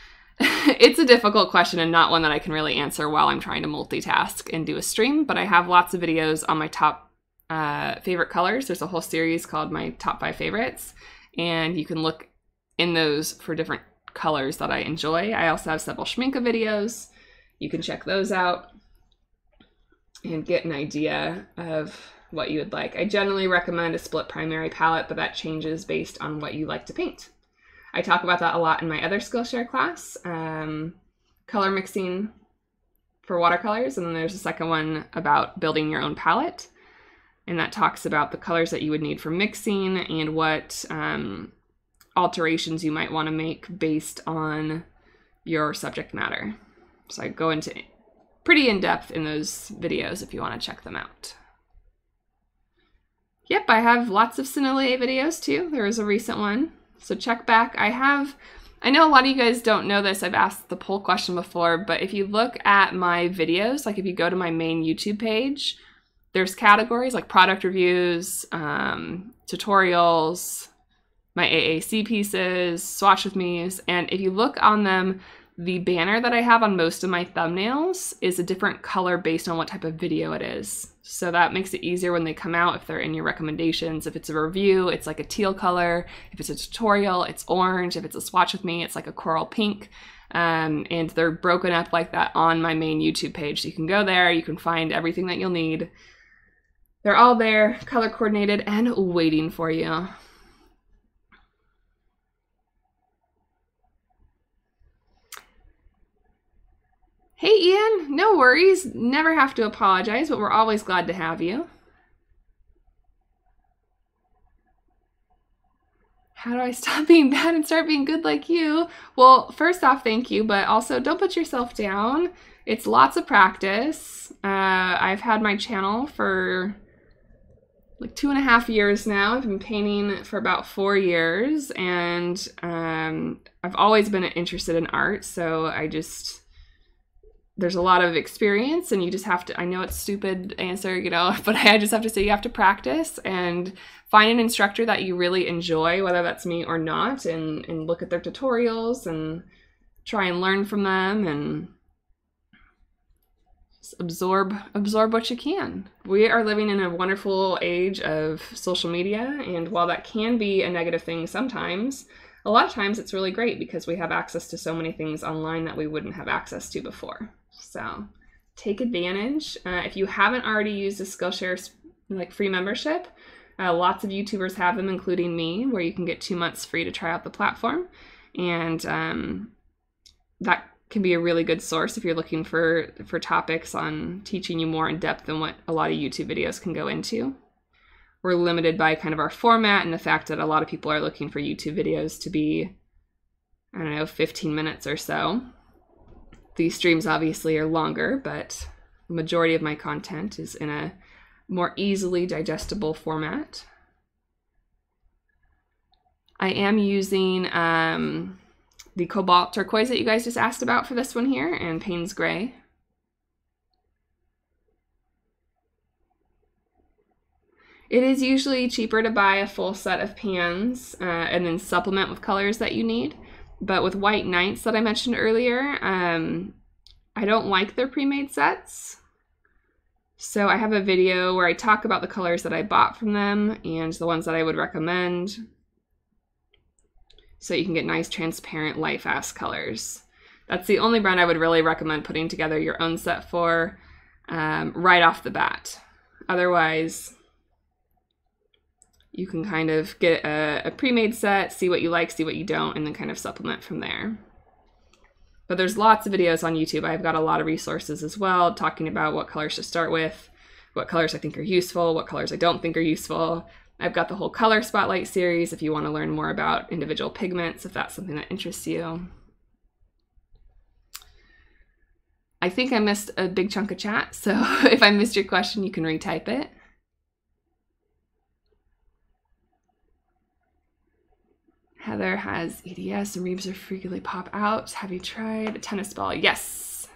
[SPEAKER 1] it's a difficult question and not one that I can really answer while I'm trying to multitask and do a stream, but I have lots of videos on my top uh, favorite colors. There's a whole series called My Top Five Favorites, and you can look in those for different colors that I enjoy. I also have several Schmincke videos. You can check those out and get an idea of what you would like. I generally recommend a split primary palette, but that changes based on what you like to paint. I talk about that a lot in my other Skillshare class, um, color mixing for watercolors, and then there's a second one about building your own palette, and that talks about the colors that you would need for mixing and what um, alterations you might want to make based on your subject matter. So I go into pretty in depth in those videos if you want to check them out. Yep, I have lots of Sennelier videos too. There was a recent one. So check back. I have, I know a lot of you guys don't know this. I've asked the poll question before, but if you look at my videos, like if you go to my main YouTube page, there's categories like product reviews, um, tutorials, my AAC pieces, swatch with me's, and if you look on them, the banner that I have on most of my thumbnails is a different color based on what type of video it is. So that makes it easier when they come out if they're in your recommendations. If it's a review, it's like a teal color. If it's a tutorial, it's orange. If it's a swatch with me, it's like a coral pink. Um, and they're broken up like that on my main YouTube page. So you can go there, you can find everything that you'll need. They're all there, color coordinated, and waiting for you. Hey, Ian, no worries. Never have to apologize, but we're always glad to have you. How do I stop being bad and start being good like you? Well, first off, thank you, but also don't put yourself down. It's lots of practice. Uh, I've had my channel for like two and a half years now. I've been painting for about four years, and um, I've always been interested in art, so I just there's a lot of experience and you just have to i know it's stupid answer you know but i just have to say you have to practice and find an instructor that you really enjoy whether that's me or not and and look at their tutorials and try and learn from them and absorb absorb what you can we are living in a wonderful age of social media and while that can be a negative thing sometimes a lot of times it's really great because we have access to so many things online that we wouldn't have access to before. So take advantage. Uh, if you haven't already used a Skillshare like free membership, uh, lots of YouTubers have them, including me, where you can get two months free to try out the platform, and um, that can be a really good source if you're looking for for topics on teaching you more in depth than what a lot of YouTube videos can go into. We're limited by kind of our format and the fact that a lot of people are looking for YouTube videos to be, I don't know, 15 minutes or so. These streams obviously are longer, but the majority of my content is in a more easily digestible format. I am using um, the Cobalt Turquoise that you guys just asked about for this one here, and Payne's Gray. It is usually cheaper to buy a full set of pans uh, and then supplement with colors that you need. But with White Nights that I mentioned earlier, um, I don't like their pre-made sets. So I have a video where I talk about the colors that I bought from them and the ones that I would recommend. So you can get nice transparent fast colors. That's the only brand I would really recommend putting together your own set for um, right off the bat. Otherwise, you can kind of get a, a pre-made set, see what you like, see what you don't, and then kind of supplement from there. But there's lots of videos on YouTube. I've got a lot of resources as well talking about what colors to start with, what colors I think are useful, what colors I don't think are useful. I've got the whole color spotlight series if you want to learn more about individual pigments, if that's something that interests you. I think I missed a big chunk of chat, so if I missed your question, you can retype it. Heather has EDS and Reeves are frequently pop out. Have you tried a tennis ball? Yes.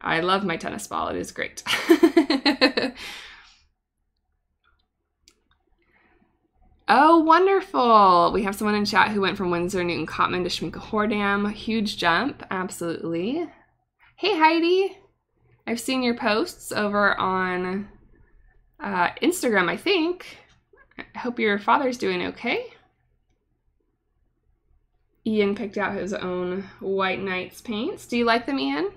[SPEAKER 1] I love my tennis ball. It is great. oh, wonderful. We have someone in chat who went from Winsor Newton Cotman to Schmincke Horadam. Huge jump. Absolutely. Hey, Heidi. I've seen your posts over on uh, Instagram, I think. I hope your father's doing okay. Ian picked out his own White Nights paints. Do you like them, Ian?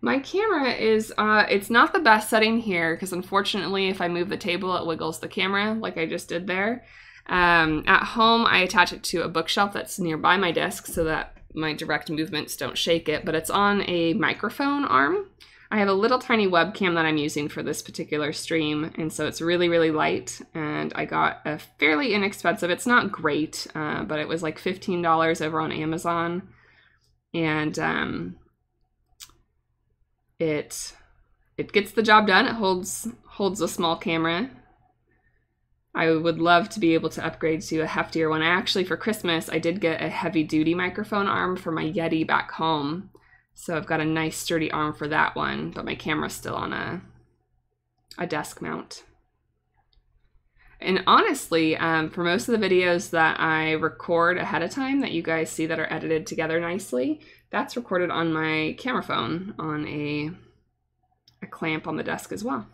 [SPEAKER 1] My camera is, uh, it's not the best setting here because unfortunately if I move the table it wiggles the camera like I just did there. Um, at home I attach it to a bookshelf that's nearby my desk so that my direct movements don't shake it, but it's on a microphone arm. I have a little tiny webcam that I'm using for this particular stream, and so it's really, really light. And I got a fairly inexpensive, it's not great, uh, but it was like $15 over on Amazon. And um, it it gets the job done. It holds holds a small camera. I would love to be able to upgrade to a heftier one. I actually, for Christmas, I did get a heavy duty microphone arm for my Yeti back home. So I've got a nice sturdy arm for that one, but my camera's still on a, a desk mount. And honestly, um, for most of the videos that I record ahead of time that you guys see that are edited together nicely, that's recorded on my camera phone on a, a clamp on the desk as well.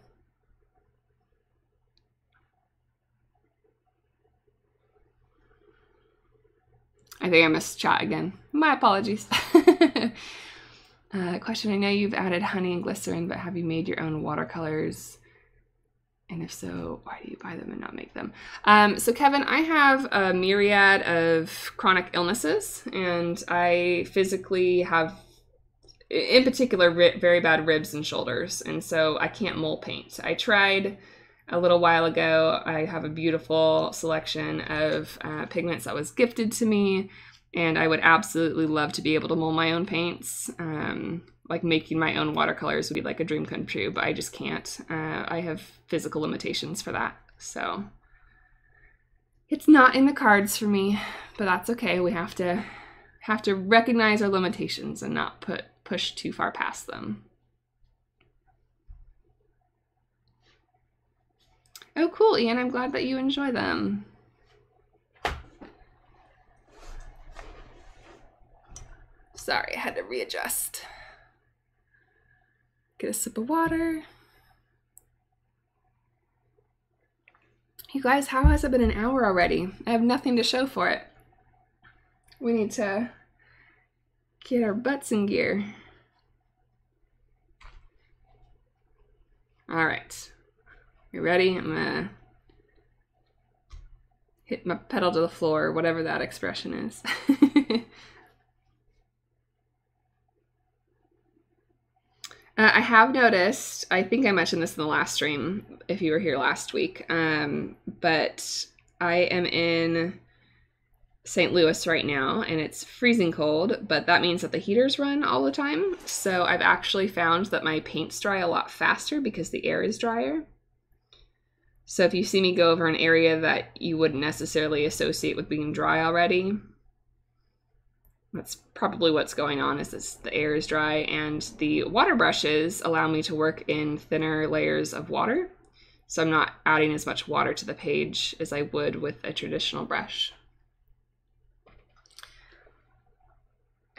[SPEAKER 1] I think I missed chat again. My apologies. Uh, question I know you've added honey and glycerin, but have you made your own watercolors? And if so, why do you buy them and not make them? Um, so, Kevin, I have a myriad of chronic illnesses, and I physically have, in particular, very bad ribs and shoulders. And so I can't mole paint. I tried a little while ago. I have a beautiful selection of uh, pigments that was gifted to me and I would absolutely love to be able to mold my own paints. Um, like making my own watercolors would be like a dream come true, but I just can't. Uh, I have physical limitations for that, so it's not in the cards for me. But that's okay. We have to have to recognize our limitations and not put push too far past them. Oh, cool, Ian. I'm glad that you enjoy them. Sorry, I had to readjust. Get a sip of water. You guys, how has it been an hour already? I have nothing to show for it. We need to get our butts in gear. All right. You ready? I'm gonna hit my pedal to the floor, whatever that expression is. Uh, I have noticed, I think I mentioned this in the last stream if you were here last week, um, but I am in St. Louis right now and it's freezing cold, but that means that the heaters run all the time. So I've actually found that my paints dry a lot faster because the air is drier. So if you see me go over an area that you wouldn't necessarily associate with being dry already, that's probably what's going on is this, the air is dry and the water brushes allow me to work in thinner layers of water. So I'm not adding as much water to the page as I would with a traditional brush.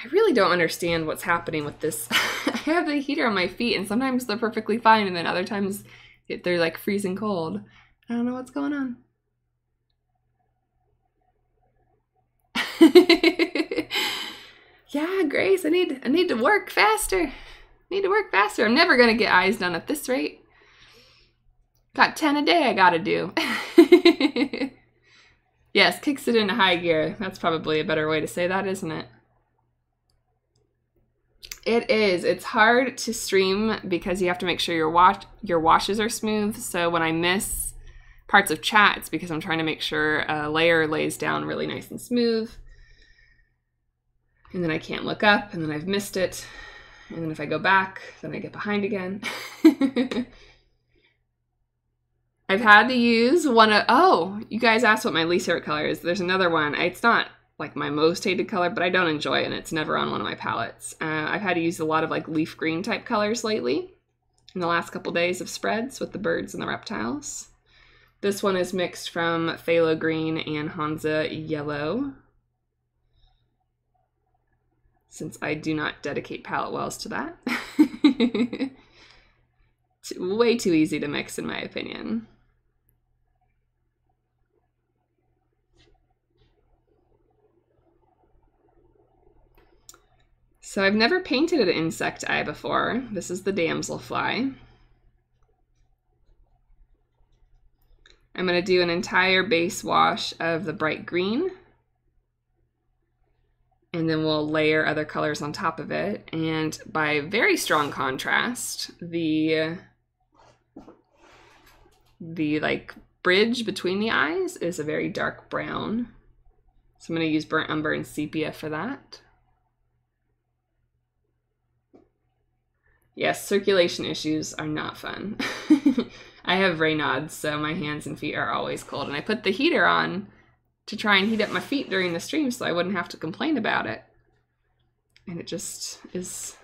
[SPEAKER 1] I really don't understand what's happening with this. I have the heater on my feet and sometimes they're perfectly fine and then other times they're like freezing cold. I don't know what's going on. yeah, Grace, I need I need to work faster. I need to work faster. I'm never gonna get eyes done at this rate. Got 10 a day I gotta do. yes, kicks it into high gear. That's probably a better way to say that, isn't it? It is. It's hard to stream because you have to make sure your wash your washes are smooth. So when I miss parts of chat, it's because I'm trying to make sure a layer lays down really nice and smooth and then I can't look up, and then I've missed it. And then if I go back, then I get behind again. I've had to use one of, oh, you guys asked what my least favorite color is. There's another one. It's not like my most hated color, but I don't enjoy it, and it's never on one of my palettes. Uh, I've had to use a lot of like leaf green type colors lately in the last couple days of spreads with the birds and the reptiles. This one is mixed from Phthalo Green and Hansa Yellow since I do not dedicate palette wells to that. way too easy to mix, in my opinion. So I've never painted an insect eye before. This is the damselfly. I'm going to do an entire base wash of the bright green and then we'll layer other colors on top of it. And by very strong contrast, the the like bridge between the eyes is a very dark brown. So I'm going to use burnt umber and sepia for that. Yes, circulation issues are not fun. I have Raynaud's, so my hands and feet are always cold. And I put the heater on to try and heat up my feet during the stream so I wouldn't have to complain about it. And it just is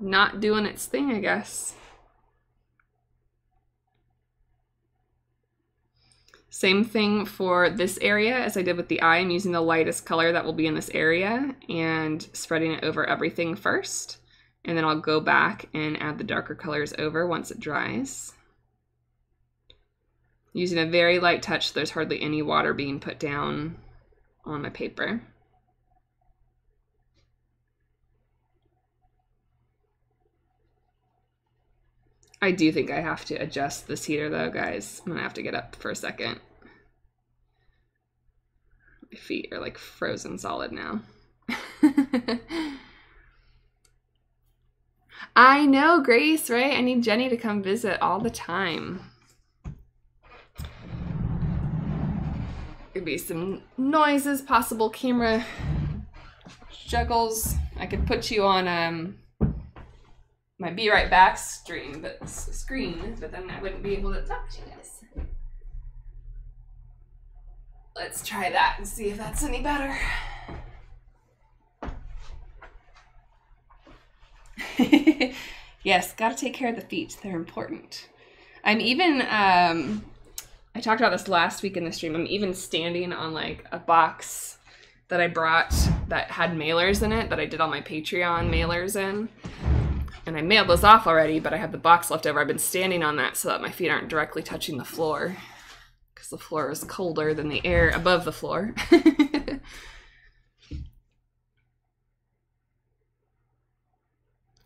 [SPEAKER 1] not doing its thing, I guess. Same thing for this area as I did with the eye. I'm using the lightest color that will be in this area and spreading it over everything first. And then I'll go back and add the darker colors over once it dries. Using a very light touch, there's hardly any water being put down on my paper. I do think I have to adjust this heater though, guys. I'm gonna have to get up for a second. My feet are like frozen solid now. I know, Grace, right? I need Jenny to come visit all the time. Could be some noises, possible camera juggles. I could put you on um my be right back stream, but screen, but then I wouldn't be able to talk to you guys. Let's try that and see if that's any better. yes, gotta take care of the feet. They're important. I'm even um I talked about this last week in the stream. I'm even standing on like a box that I brought that had mailers in it that I did all my Patreon mailers in. And I mailed those off already, but I have the box left over. I've been standing on that so that my feet aren't directly touching the floor. because the floor is colder than the air above the floor.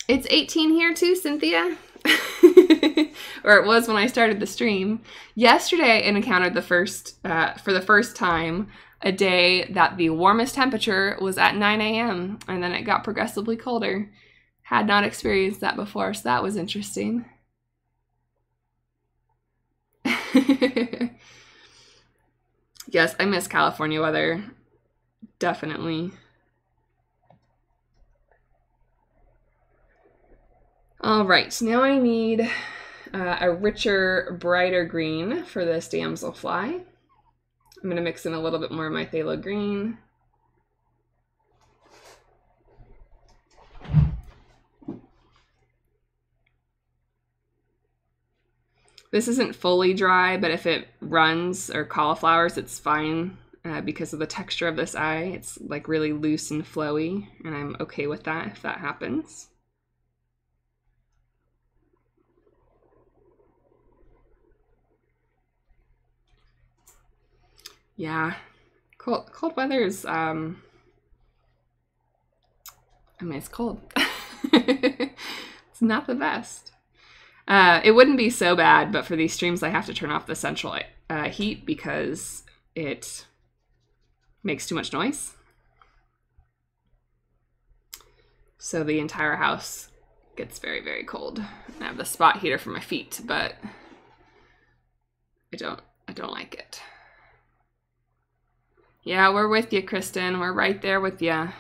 [SPEAKER 1] it's 18 here too, Cynthia. or it was when I started the stream. Yesterday, I encountered the first, uh, for the first time, a day that the warmest temperature was at 9 a.m. and then it got progressively colder. Had not experienced that before, so that was interesting. yes, I miss California weather. Definitely. All right, now I need uh, a richer, brighter green for this damselfly. I'm going to mix in a little bit more of my phthalo green. This isn't fully dry, but if it runs or cauliflowers, it's fine uh, because of the texture of this eye. It's like really loose and flowy, and I'm okay with that if that happens. Yeah, cold cold weather is um. I mean, it's cold. it's not the best. Uh, it wouldn't be so bad, but for these streams, I have to turn off the central uh, heat because it makes too much noise. So the entire house gets very, very cold. I have the spot heater for my feet, but I don't, I don't like it. Yeah, we're with you, Kristen. We're right there with you. A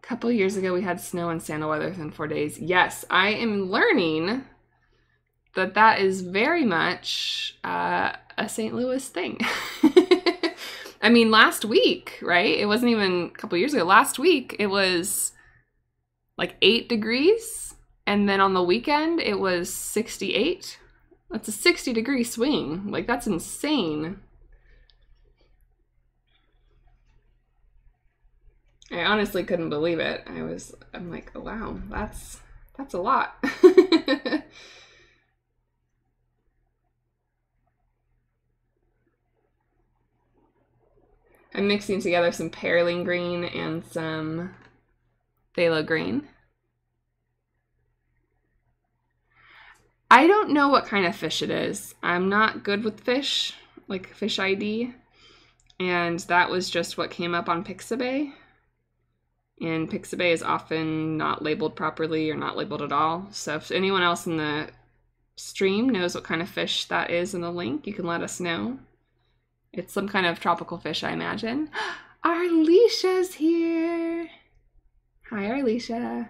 [SPEAKER 1] couple years ago we had snow and sandal weather within four days. Yes, I am learning that that is very much uh, a St. Louis thing. I mean, last week, right? It wasn't even a couple years ago. Last week it was like eight degrees, and then on the weekend it was 68. That's a 60 degree swing. Like, that's insane. I honestly couldn't believe it. I was I'm like, wow, that's that's a lot. I'm mixing together some perylene green and some phthalo green. I don't know what kind of fish it is. I'm not good with fish, like fish ID. And that was just what came up on Pixabay and Pixabay is often not labeled properly or not labeled at all. So if anyone else in the stream knows what kind of fish that is in the link, you can let us know. It's some kind of tropical fish, I imagine. Arlicia's here. Hi, Arlicia.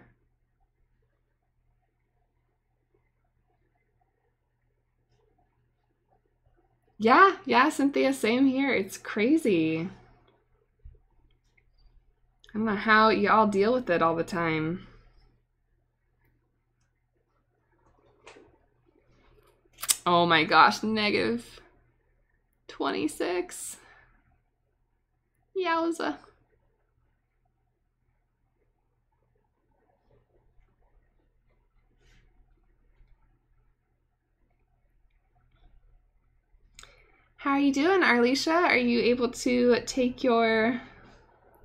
[SPEAKER 1] Yeah, yeah, Cynthia, same here. It's crazy. I don't know how y'all deal with it all the time. Oh my gosh, negative 26. Yowza. How are you doing, Arlisha? Are you able to take your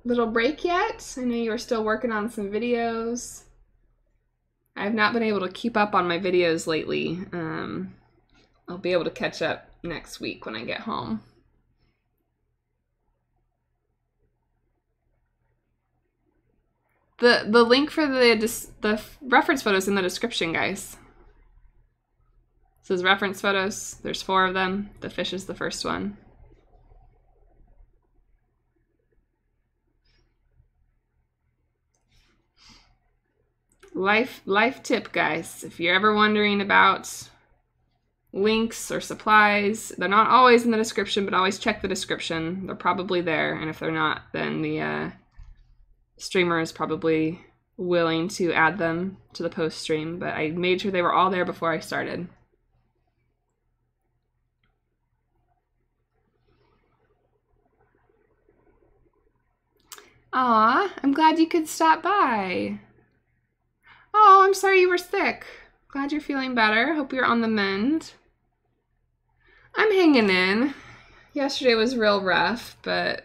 [SPEAKER 1] little break yet. I know you are still working on some videos. I've not been able to keep up on my videos lately. Um, I'll be able to catch up next week when I get home. The, the link for the, the reference photos in the description, guys. Is reference photos. There's four of them. The fish is the first one. life life tip guys if you're ever wondering about links or supplies they're not always in the description but always check the description they're probably there and if they're not then the uh, streamer is probably willing to add them to the post stream but i made sure they were all there before i started Aw, I'm glad you could stop by. Oh, I'm sorry you were sick. Glad you're feeling better. Hope you're on the mend. I'm hanging in. Yesterday was real rough, but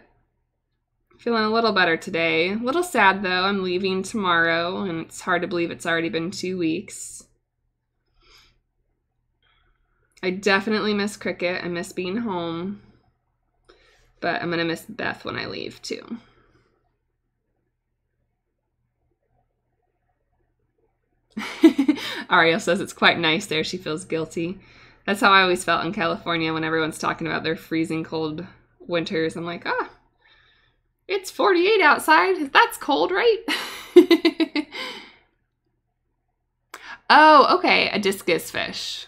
[SPEAKER 1] feeling a little better today. A little sad though. I'm leaving tomorrow, and it's hard to believe it's already been two weeks. I definitely miss cricket. I miss being home. But I'm going to miss Beth when I leave too. Ariel says it's quite nice there. She feels guilty. That's how I always felt in California when everyone's talking about their freezing cold winters. I'm like, ah, it's 48 outside. That's cold, right? oh, okay, a discus fish.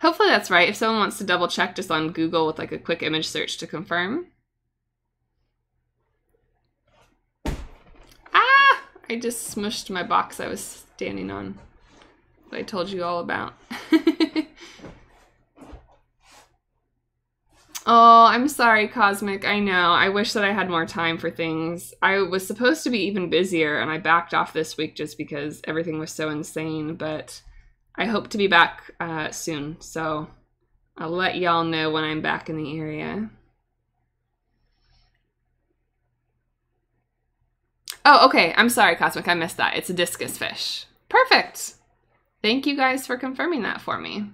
[SPEAKER 1] Hopefully that's right. If someone wants to double check just on Google with like a quick image search to confirm. Ah! I just smushed my box I was standing on. That I told you all about. oh, I'm sorry, Cosmic. I know. I wish that I had more time for things. I was supposed to be even busier and I backed off this week just because everything was so insane, but I hope to be back uh, soon, so I'll let y'all know when I'm back in the area. Oh, okay. I'm sorry, Cosmic. I missed that. It's a discus fish. Perfect. Thank you guys for confirming that for me.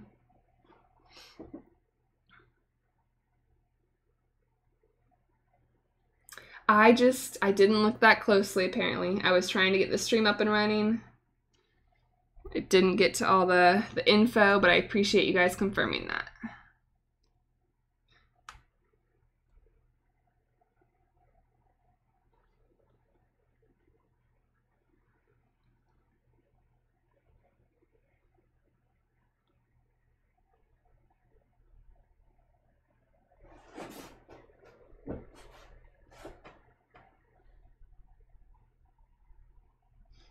[SPEAKER 1] I just, I didn't look that closely apparently. I was trying to get the stream up and running it didn't get to all the, the info, but I appreciate you guys confirming that.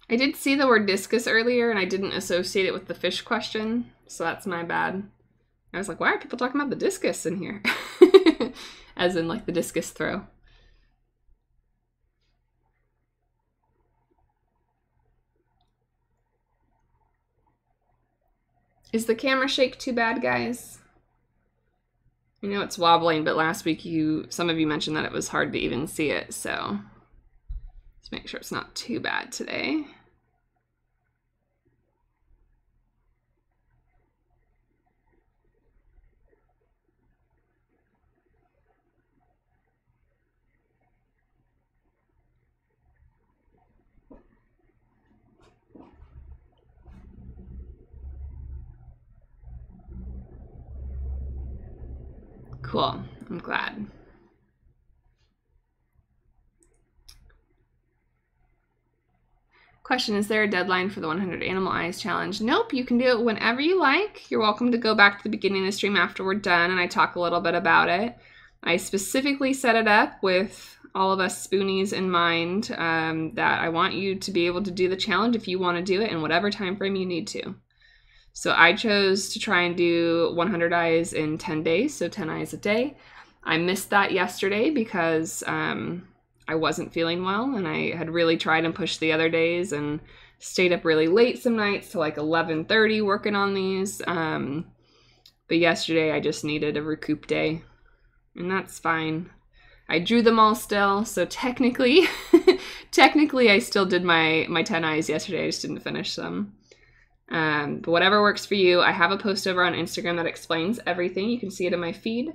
[SPEAKER 1] I did see the word discus earlier and I didn't associate it with the fish question, so that's my bad. I was like, why are people talking about the discus in here? As in, like, the discus throw. Is the camera shake too bad, guys? I know it's wobbling, but last week you some of you mentioned that it was hard to even see it, so let's make sure it's not too bad today. Cool. I'm glad. Question Is there a deadline for the 100 Animal Eyes Challenge? Nope, you can do it whenever you like. You're welcome to go back to the beginning of the stream after we're done and I talk a little bit about it. I specifically set it up with all of us spoonies in mind um, that I want you to be able to do the challenge if you want to do it in whatever time frame you need to. So I chose to try and do 100 eyes in 10 days, so 10 eyes a day. I missed that yesterday because um, I wasn't feeling well and I had really tried and pushed the other days and stayed up really late some nights to like 11:30 working on these. Um, but yesterday I just needed a recoup day, and that's fine. I drew them all still, so technically, technically I still did my my 10 eyes yesterday. I just didn't finish them. Um, but whatever works for you. I have a post over on Instagram that explains everything. You can see it in my feed.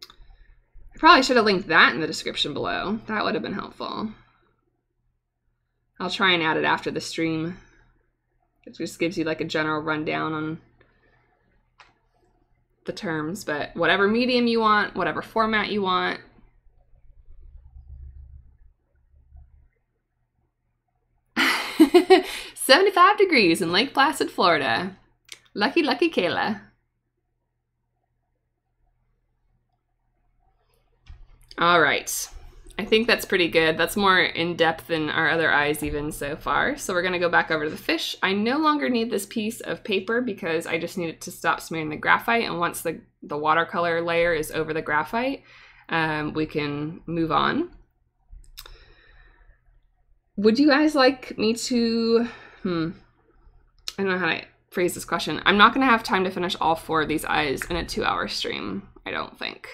[SPEAKER 1] I probably should have linked that in the description below. That would have been helpful. I'll try and add it after the stream. It just gives you like a general rundown on the terms, but whatever medium you want, whatever format you want, 75 degrees in Lake Placid, Florida. Lucky, lucky Kayla. All right. I think that's pretty good. That's more in depth than our other eyes even so far. So we're gonna go back over to the fish. I no longer need this piece of paper because I just need it to stop smearing the graphite. And once the, the watercolor layer is over the graphite, um, we can move on. would you guys like me to hmm I don't know how to phrase this question. I'm not going to have time to finish all four of these eyes in a 2-hour stream, I don't think.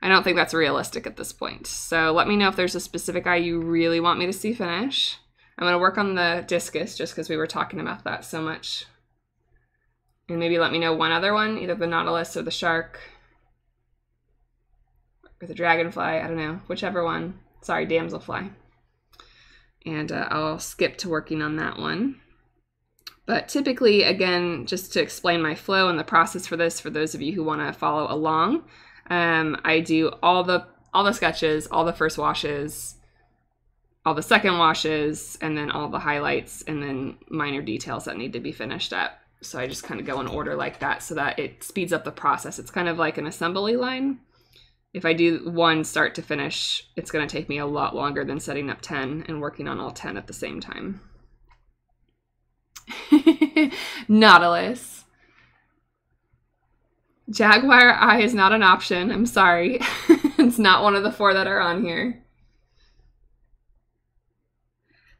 [SPEAKER 1] I don't think that's realistic at this point. So let me know if there's a specific eye you really want me to see finish. I'm going to work on the discus just because we were talking about that so much. And maybe let me know one other one, either the nautilus or the shark or the dragonfly. I don't know, whichever one. Sorry, damselfly. And uh, I'll skip to working on that one. But typically, again, just to explain my flow and the process for this, for those of you who want to follow along, um, I do all the all the sketches, all the first washes, all the second washes, and then all the highlights, and then minor details that need to be finished up. So I just kind of go in order like that so that it speeds up the process. It's kind of like an assembly line. If I do one start to finish, it's going to take me a lot longer than setting up 10 and working on all 10 at the same time. Nautilus. Jaguar eye is not an option. I'm sorry. it's not one of the four that are on here.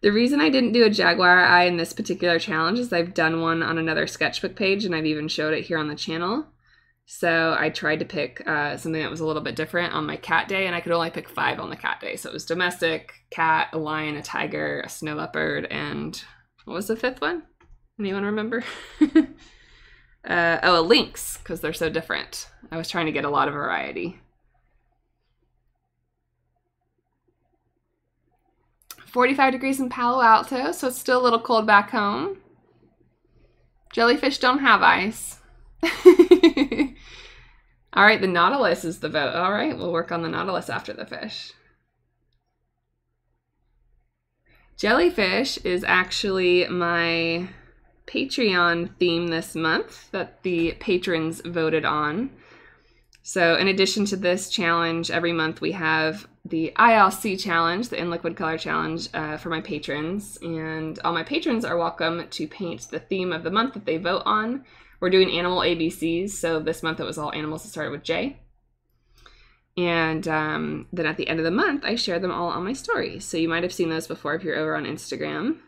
[SPEAKER 1] The reason I didn't do a jaguar eye in this particular challenge is I've done one on another sketchbook page and I've even showed it here on the channel. So I tried to pick uh, something that was a little bit different on my cat day, and I could only pick five on the cat day. So it was domestic, cat, a lion, a tiger, a snow leopard, and what was the fifth one? Anyone remember? uh, oh, a lynx, because they're so different. I was trying to get a lot of variety. 45 degrees in Palo Alto, so it's still a little cold back home. Jellyfish don't have ice. All right, the Nautilus is the vote. All right, we'll work on the Nautilus after the fish. Jellyfish is actually my Patreon theme this month that the patrons voted on. So, in addition to this challenge, every month we have the ILC challenge, the In Liquid Color challenge uh, for my patrons. And all my patrons are welcome to paint the theme of the month that they vote on. We're doing animal ABCs, so this month it was all animals that started with J. And um, then at the end of the month, I share them all on my story. So you might have seen those before if you're over on Instagram.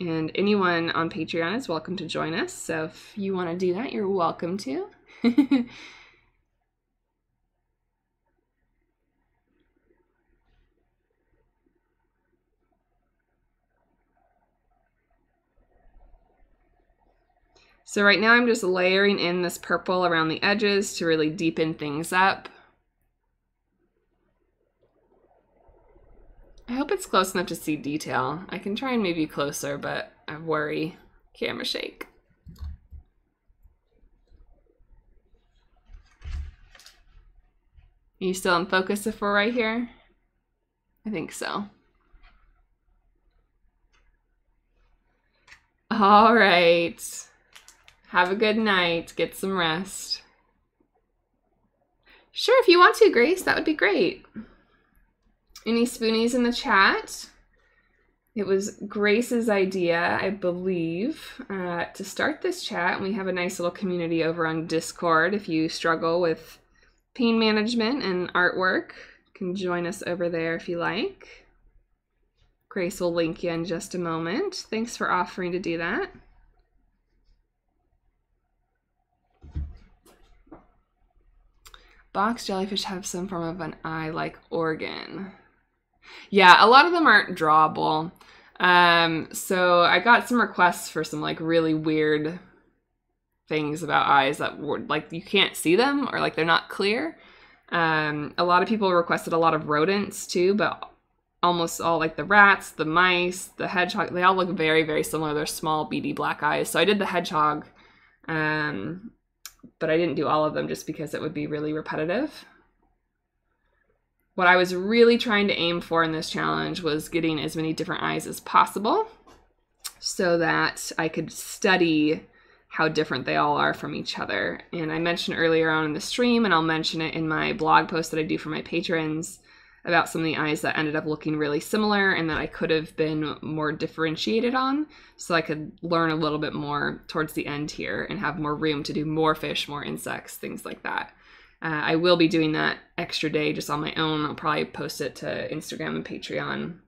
[SPEAKER 1] And anyone on Patreon is welcome to join us. So if you want to do that, you're welcome to. So right now I'm just layering in this purple around the edges to really deepen things up. I hope it's close enough to see detail. I can try and maybe closer, but I worry camera shake. Are you still in focus if we're right here? I think so. All right. Have a good night. Get some rest. Sure, if you want to, Grace, that would be great. Any spoonies in the chat? It was Grace's idea, I believe, uh, to start this chat. And we have a nice little community over on Discord. If you struggle with pain management and artwork, you can join us over there if you like. Grace will link you in just a moment. Thanks for offering to do that. Box jellyfish have some form of an eye-like organ. Yeah, a lot of them aren't drawable. Um, so I got some requests for some like really weird things about eyes that were like you can't see them or like they're not clear. Um, a lot of people requested a lot of rodents too, but almost all like the rats, the mice, the hedgehog, they all look very, very similar. They're small, beady black eyes. So I did the hedgehog. Um, but I didn't do all of them just because it would be really repetitive. What I was really trying to aim for in this challenge was getting as many different eyes as possible so that I could study how different they all are from each other. And I mentioned earlier on in the stream, and I'll mention it in my blog post that I do for my patrons, about some of the eyes that ended up looking really similar and that I could have been more differentiated on so I could learn a little bit more towards the end here and have more room to do more fish, more insects, things like that. Uh, I will be doing that extra day just on my own. I'll probably post it to Instagram and Patreon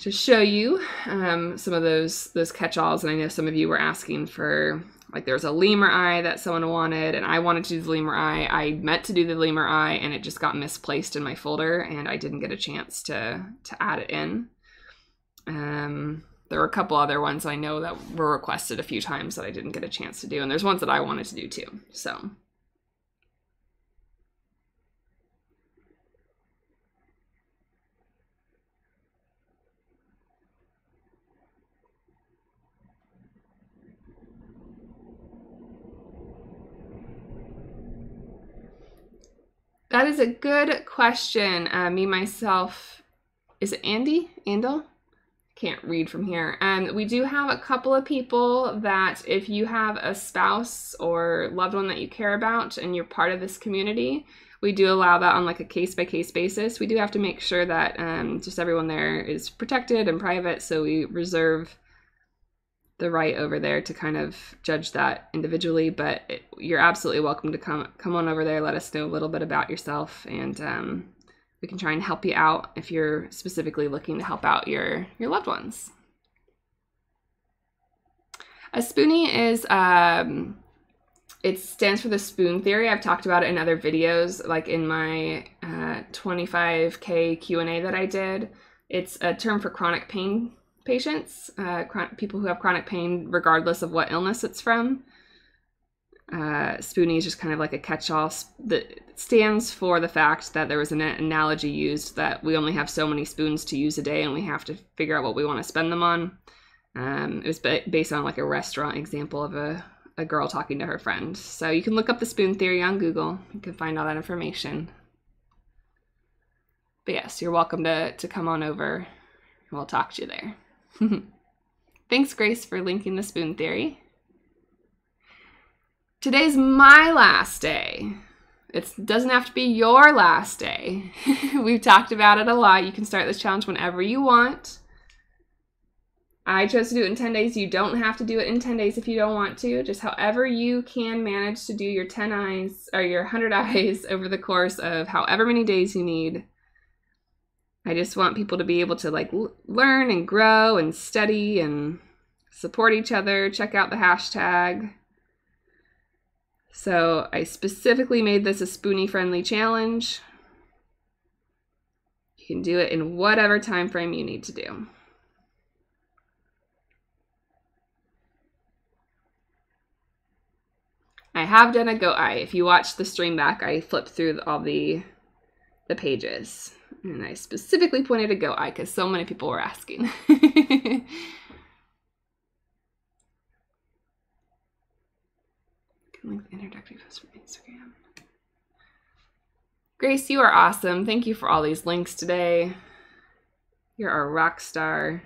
[SPEAKER 1] to show you um, some of those those catch-alls, and I know some of you were asking for like there's a lemur eye that someone wanted, and I wanted to do the lemur eye. I meant to do the lemur eye, and it just got misplaced in my folder, and I didn't get a chance to to add it in. Um, there were a couple other ones I know that were requested a few times that I didn't get a chance to do, and there's ones that I wanted to do too. So. That is a good question. Uh, me, myself, is it Andy? Andel? Can't read from here. Um, we do have a couple of people that if you have a spouse or loved one that you care about and you're part of this community, we do allow that on like a case by case basis. We do have to make sure that um, just everyone there is protected and private, so we reserve the right over there to kind of judge that individually. But it, you're absolutely welcome to come come on over there. Let us know a little bit about yourself, and um, we can try and help you out if you're specifically looking to help out your your loved ones. A spoonie is um, it stands for the spoon theory. I've talked about it in other videos, like in my uh, 25k Q and A that I did. It's a term for chronic pain patients, uh, people who have chronic pain, regardless of what illness it's from. Uh, Spoonie is just kind of like a catch-all that stands for the fact that there was an analogy used that we only have so many spoons to use a day, and we have to figure out what we want to spend them on. Um, it was based on like a restaurant example of a, a girl talking to her friend. So you can look up the spoon theory on Google. You can find all that information. But yes, you're welcome to to come on over. And we'll talk to you there. Thanks, Grace, for linking the spoon theory. Today's my last day. It doesn't have to be your last day. We've talked about it a lot. You can start this challenge whenever you want. I chose to do it in 10 days. You don't have to do it in 10 days if you don't want to. Just however you can manage to do your 10 eyes or your 100 eyes over the course of however many days you need. I just want people to be able to like l- learn and grow and study and support each other. Check out the hashtag. So I specifically made this a spoonie friendly challenge. You can do it in whatever time frame you need to do. I have done a go eye. If you watch the stream back, I flipped through all the the pages. And I specifically pointed to Go Eye because so many people were asking. link the introductory post from Instagram. Grace, you are awesome. Thank you for all these links today. You're a rock star.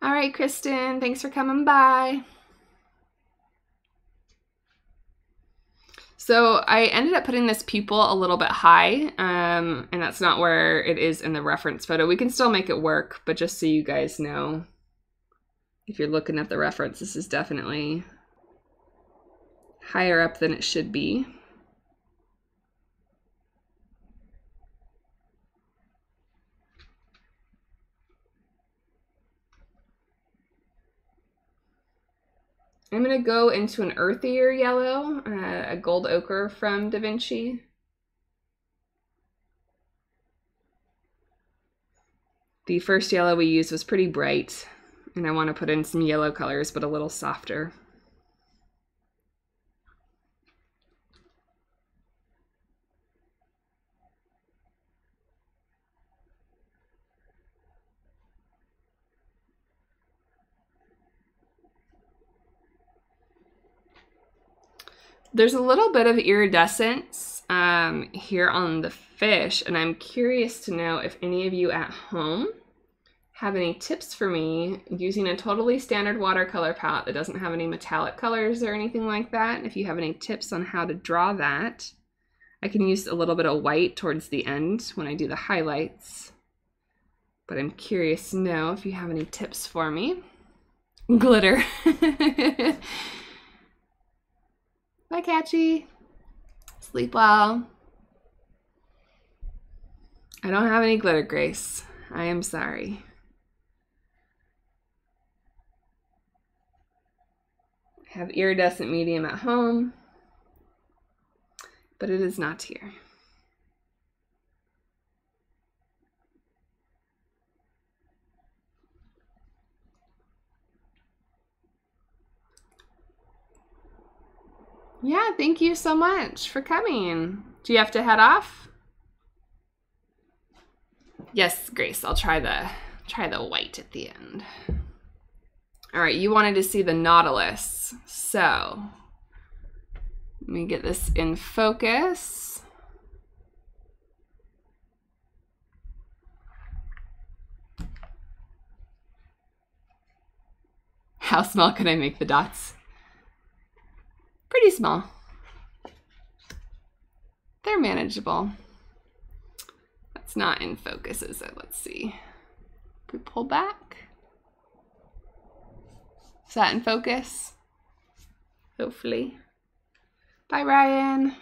[SPEAKER 1] All right, Kristen, thanks for coming by. So I ended up putting this pupil a little bit high, um, and that's not where it is in the reference photo. We can still make it work, but just so you guys know, if you're looking at the reference, this is definitely higher up than it should be. I'm going to go into an earthier yellow, uh, a gold ochre from Da Vinci. The first yellow we used was pretty bright, and I want to put in some yellow colors, but a little softer. There's a little bit of iridescence um, here on the fish, and I'm curious to know if any of you at home have any tips for me using a totally standard watercolor palette that doesn't have any metallic colors or anything like that. If you have any tips on how to draw that, I can use a little bit of white towards the end when I do the highlights. But I'm curious to know if you have any tips for me. Glitter. Bye, Catchy. Sleep well. I don't have any glitter, Grace. I am sorry. I have iridescent medium at home, but it is not here. Yeah, thank you so much for coming. Do you have to head off? Yes, Grace, I'll try the try the white at the end. All right, you wanted to see the Nautilus. So, let me get this in focus. How small can I make the dots? Pretty small. They're manageable. That's not in focus, is it? Let's see. we pull back. Is that in focus? Hopefully. Bye, Ryan.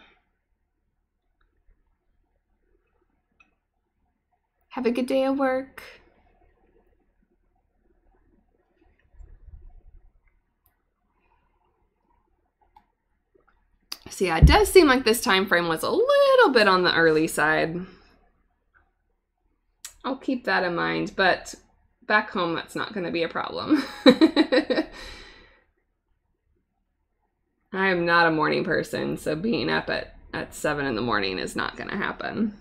[SPEAKER 1] Have a good day at work. So yeah, it does seem like this time frame was a little bit on the early side. I'll keep that in mind, but back home that's not going to be a problem. I am not a morning person, so being up at, at 7 in the morning is not going to happen.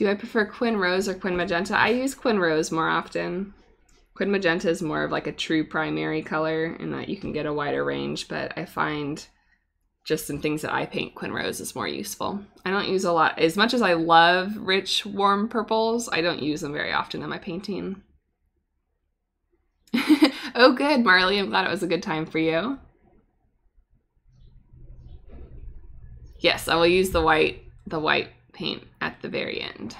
[SPEAKER 1] Do I prefer Quin Rose or Quin Magenta? I use Quin Rose more often. Quin Magenta is more of like a true primary color in that you can get a wider range, but I find just in things that I paint, Quin Rose is more useful. I don't use a lot, as much as I love rich, warm purples, I don't use them very often in my painting. oh, good, Marley. I'm glad it was a good time for you. Yes, I will use the white, the white paint at the very end.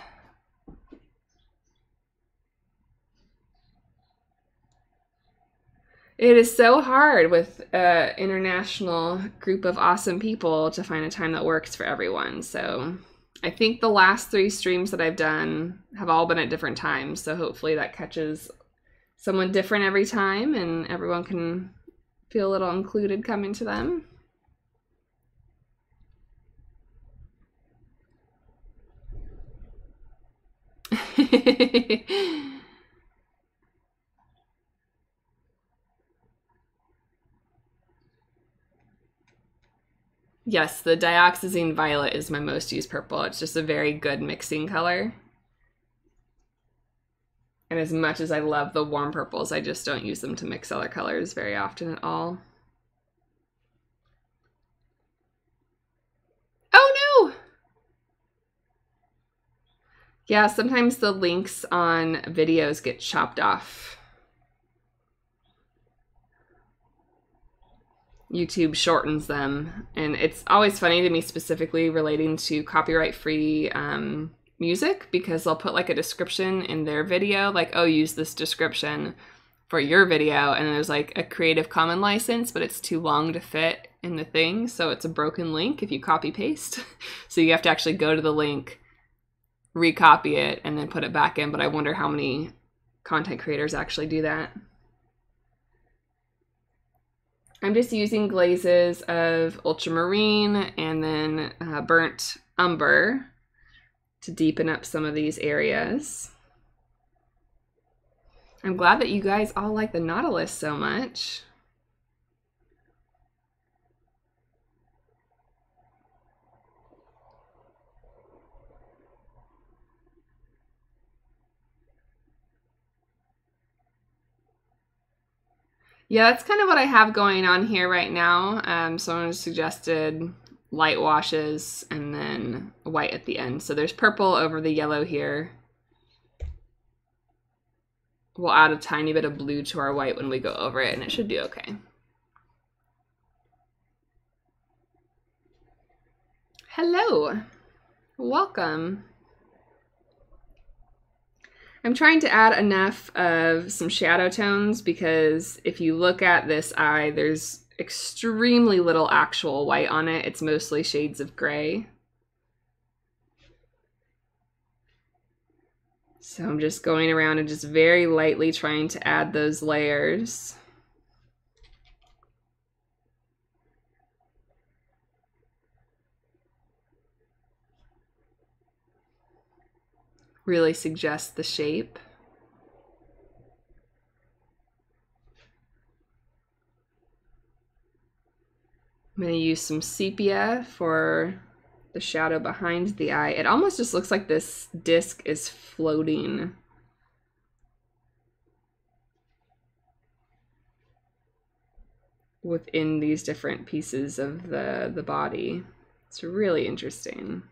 [SPEAKER 1] It is so hard with an international group of awesome people to find a time that works for everyone. So I think the last three streams that I've done have all been at different times. So hopefully that catches someone different every time and everyone can feel a little included coming to them. yes, the dioxazine violet is my most used purple. It's just a very good mixing color. And as much as I love the warm purples, I just don't use them to mix other colors very often at all. Yeah, sometimes the links on videos get chopped off. YouTube shortens them. And it's always funny to me, specifically relating to copyright free um, music, because they'll put like a description in their video, like, oh, use this description for your video. And there's like a Creative Common license, but it's too long to fit in the thing. So it's a broken link if you copy paste. so you have to actually go to the link recopy it and then put it back in, but I wonder how many content creators actually do that. I'm just using glazes of ultramarine and then uh, burnt umber to deepen up some of these areas. I'm glad that you guys all like the Nautilus so much. Yeah, that's kind of what I have going on here right now. Um, someone suggested light washes and then white at the end. So there's purple over the yellow here. We'll add a tiny bit of blue to our white when we go over it and it should do okay. Hello, welcome. I'm trying to add enough of some shadow tones because if you look at this eye, there's extremely little actual white on it. It's mostly shades of gray. So I'm just going around and just very lightly trying to add those layers. Really suggest the shape. I'm going to use some sepia for the shadow behind the eye. It almost just looks like this disc is floating. within these different pieces of the the body. It's really interesting.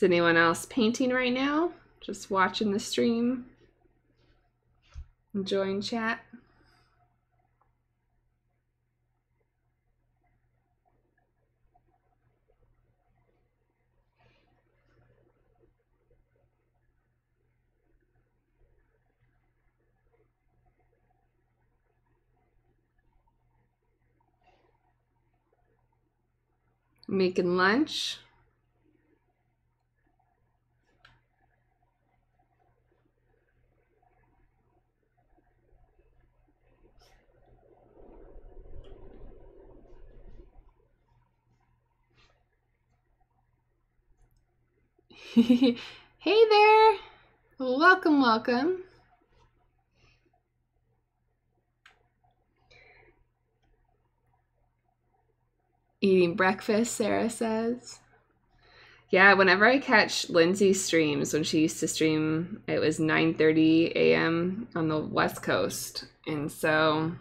[SPEAKER 1] Is anyone else painting right now? Just watching the stream? Enjoying chat? Making lunch. Hey there! Welcome, welcome. Eating breakfast, Sarah says. Yeah, whenever I catch Lindsay's streams, when she used to stream, it was 9:30 a.m. on the West Coast, and so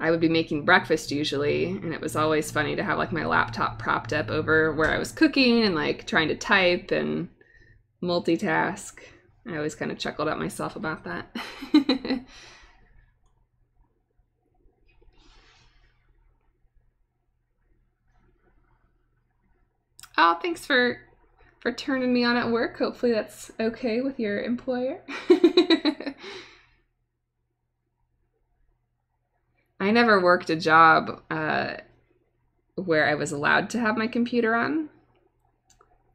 [SPEAKER 1] I would be making breakfast usually, and it was always funny to have like my laptop propped up over where I was cooking and like trying to type and multitask. I always kind of chuckled at myself about that. oh, thanks for for turning me on at work. Hopefully that's okay with your employer. I never worked a job uh, where I was allowed to have my computer on.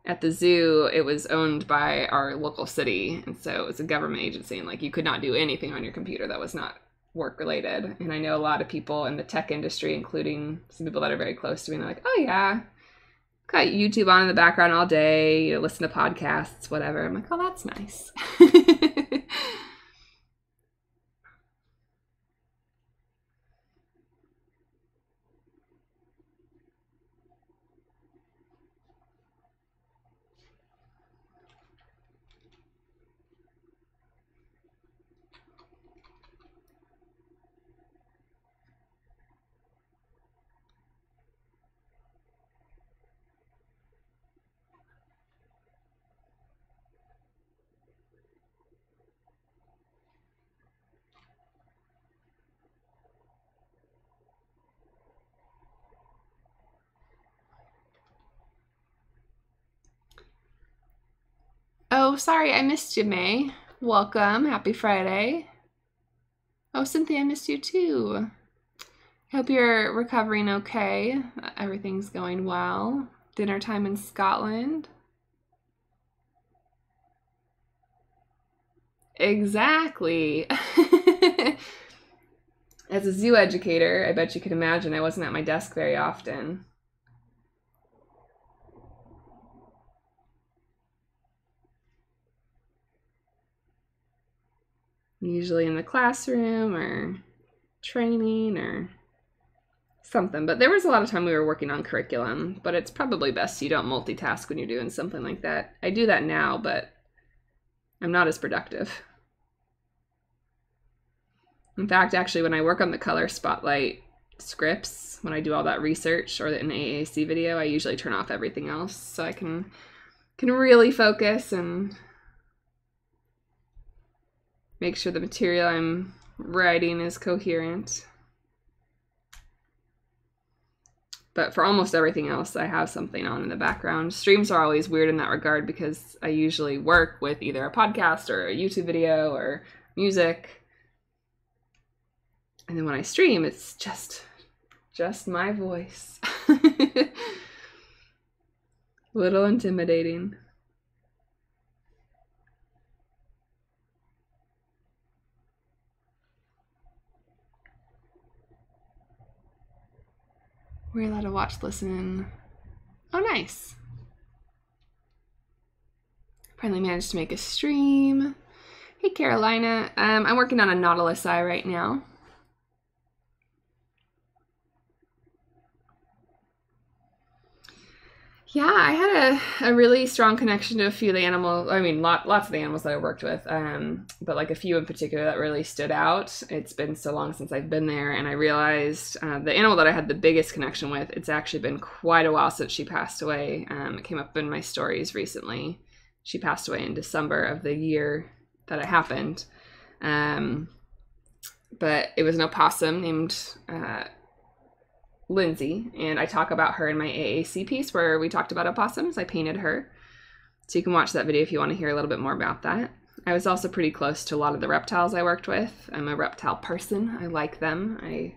[SPEAKER 1] At the zoo, it was owned by our local city, and so it was a government agency, and like you could not do anything on your computer that was not work related. And I know a lot of people in the tech industry, including some people that are very close to me, and they're like, "Oh yeah, got YouTube on in the background all day, you know, listen to podcasts, whatever." I'm like, "Oh, that's nice." Oh, sorry, I missed you, May. Welcome. Happy Friday. Oh, Cynthia, I missed you too. I hope you're recovering okay. Everything's going well. Dinner time in Scotland. Exactly. As a zoo educator, I bet you could imagine I wasn't at my desk very often. Usually in the classroom or training or something. But there was a lot of time we were working on curriculum, but it's probably best you don't multitask when you're doing something like that. I do that now, but I'm not as productive. In fact, actually, when I work on the color spotlight scripts, when I do all that research or an AAC video, I usually turn off everything else so I can can really focus and make sure the material I'm writing is coherent. But for almost everything else, I have something on in the background. Streams are always weird in that regard because I usually work with either a podcast or a YouTube video or music. And then when I stream, it's just just my voice. Little intimidating. We're allowed to watch, listen. Oh, nice. Finally managed to make a stream. Hey, Carolina. Um, I'm working on a Nautilus eye right now. Yeah, I had a, a really strong connection to a few of the animals. I mean, lot, lots of the animals that I worked with, um, but like a few in particular that really stood out. It's been so long since I've been there, and I realized uh, the animal that I had the biggest connection with, it's actually been quite a while since she passed away. Um, it came up in my stories recently. She passed away in December of the year that it happened. Um, but it was an opossum named. Uh, Lindsay, and I talk about her in my AAC piece where we talked about opossums. I painted her. So you can watch that video if you want to hear a little bit more about that. I was also pretty close to a lot of the reptiles I worked with. I'm a reptile person. I like them. I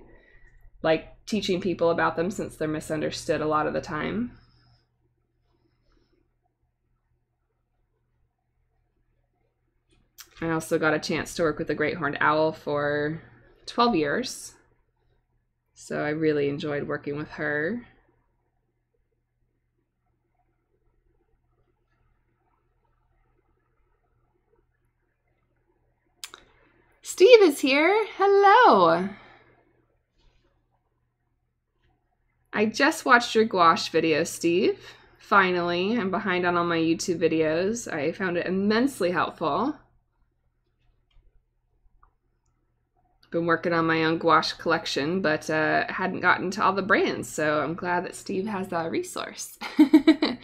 [SPEAKER 1] like teaching people about them since they're misunderstood a lot of the time. I also got a chance to work with the great horned owl for 12 years. So I really enjoyed working with her. Steve is here. Hello. I just watched your gouache video, Steve. Finally, I'm behind on all my YouTube videos. I found it immensely helpful. Been working on my own gouache collection, but uh, hadn't gotten to all the brands. So I'm glad that Steve has that resource.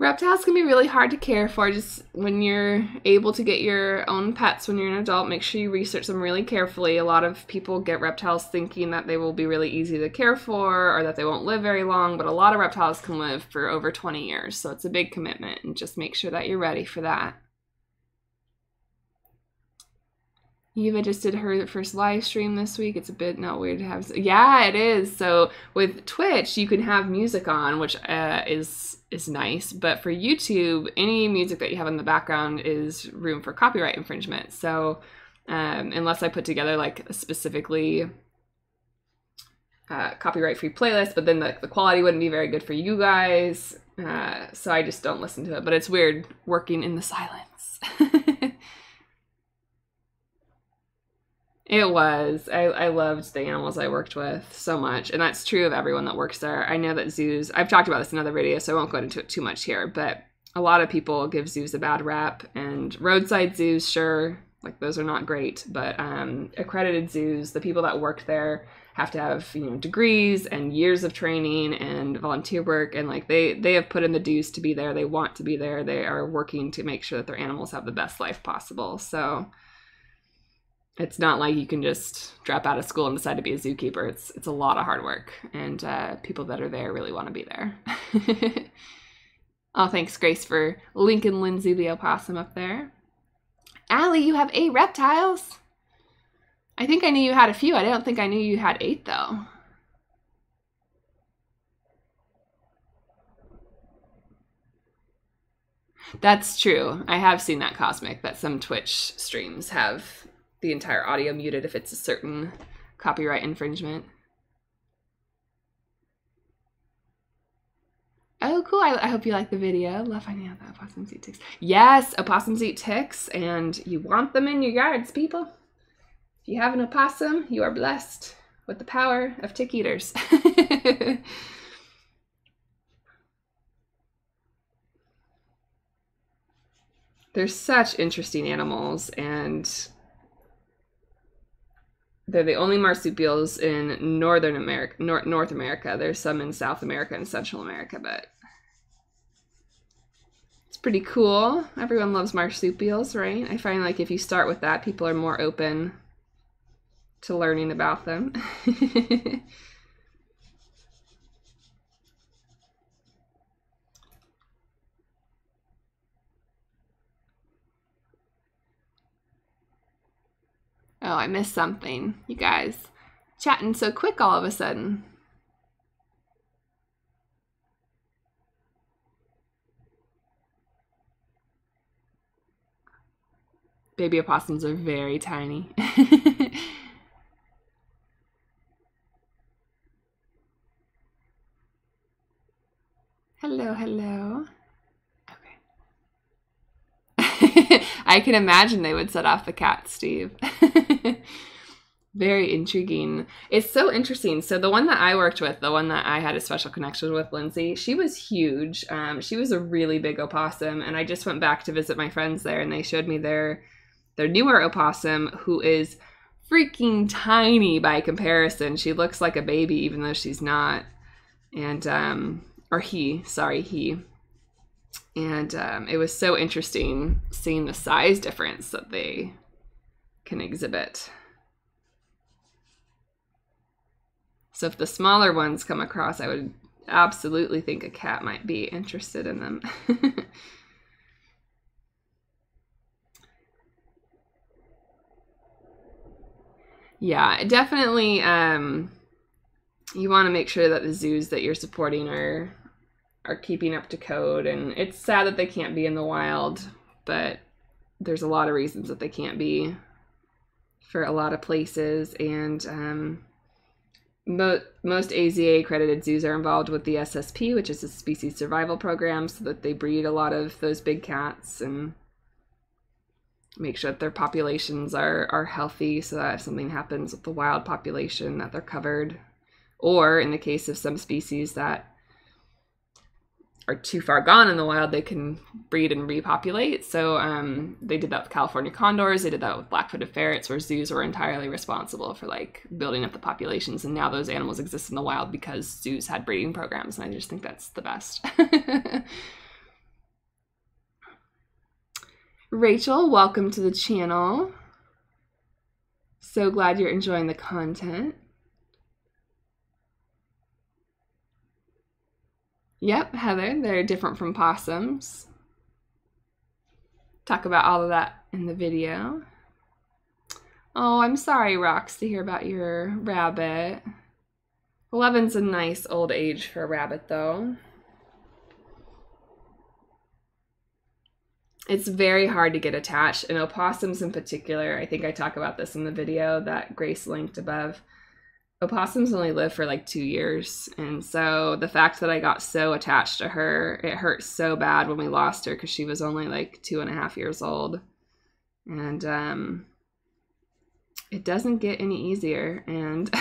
[SPEAKER 1] Reptiles can be really hard to care for just when you're able to get your own pets when you're an adult. Make sure you research them really carefully. A lot of people get reptiles thinking that they will be really easy to care for or that they won't live very long, but a lot of reptiles can live for over 20 years. So it's a big commitment and just make sure that you're ready for that. Eva just did her first live stream this week. It's a bit not weird to have. Yeah, it is. So with Twitch, you can have music on, which uh, is is nice. But for YouTube, any music that you have in the background is room for copyright infringement. So um, unless I put together like a specifically uh, copyright free playlist, but then the, the quality wouldn't be very good for you guys. Uh, so I just don't listen to it. But it's weird working in the silence. It was. I, I loved the animals I worked with so much. And that's true of everyone that works there. I know that zoos, I've talked about this in other videos, so I won't go into it too much here, but a lot of people give zoos a bad rap. And roadside zoos, sure, like those are not great, but um, accredited zoos, the people that work there have to have you know degrees and years of training and volunteer work and like they they have put in the dues to be there they want to be there they are working to make sure that their animals have the best life possible so it's not like you can just drop out of school and decide to be a zookeeper. It's it's a lot of hard work, and uh, people that are there really want to be there. oh, thanks, Grace, for linking Lindsay the opossum up there. Allie, you have eight reptiles. I think I knew you had a few. I don't think I knew you had eight though. That's true. I have seen that cosmic that some Twitch streams have the entire audio muted if it's a certain copyright infringement. Oh, cool. I, I, hope you like the video. Love finding out that opossums eat ticks. Yes, opossums eat ticks, and you want them in your yards, people. If you have an opossum, you are blessed with the power of tick eaters. they're such interesting animals and they're the only marsupials in northern america north, north america. There's some in south america and central america but it's pretty cool. Everyone loves marsupials right? I find like if you start with that people are more open to learning about them Oh, I missed something. You guys chatting so quick all of a sudden. Baby opossums are very tiny. hello, hello. I can imagine they would set off the cat, Steve. Very intriguing. It's so interesting. So the one that I worked with, the one that I had a special connection with, Lindsay, she was huge. Um, she was a really big opossum, and I just went back to visit my friends there, and they showed me their their newer opossum, who is freaking tiny by comparison. She looks like a baby, even though she's not. And um, or he, sorry, he and um, it was so interesting seeing the size difference that they can exhibit. So if the smaller ones come across, I would absolutely think a cat might be interested in them. yeah, definitely um, you want to make sure that the zoos that you're supporting are are keeping up to code and it's sad that they can't be in the wild but there's a lot of reasons that they can't be for a lot of places and um, mo- most AZA accredited zoos are involved with the SSP which is a species survival program so that they breed a lot of those big cats and make sure that their populations are are healthy so that if something happens with the wild population that they're covered. Or in the case of some species that are too far gone in the wild, they can breed and repopulate. So um, they did that with California condors. They did that with black-footed ferrets, where zoos were entirely responsible for like building up the populations. And now those animals exist in the wild because zoos had breeding programs, and I just think that's the best. Rachel, welcome to the channel. So glad you're enjoying the content. Yep, Heather, they're different from possums. Talk about all of that in the video. Oh, I'm sorry, Rox, to hear about your rabbit. 11's a nice old age for a rabbit, though. It's very hard to get attached, and opossums in particular, I think I talk about this in the video that Grace linked above opossums only live for like two years. And so the fact that I got so attached to her, it hurt so bad when we lost her because she was only like two and a half years old. And um, it doesn't get any easier. And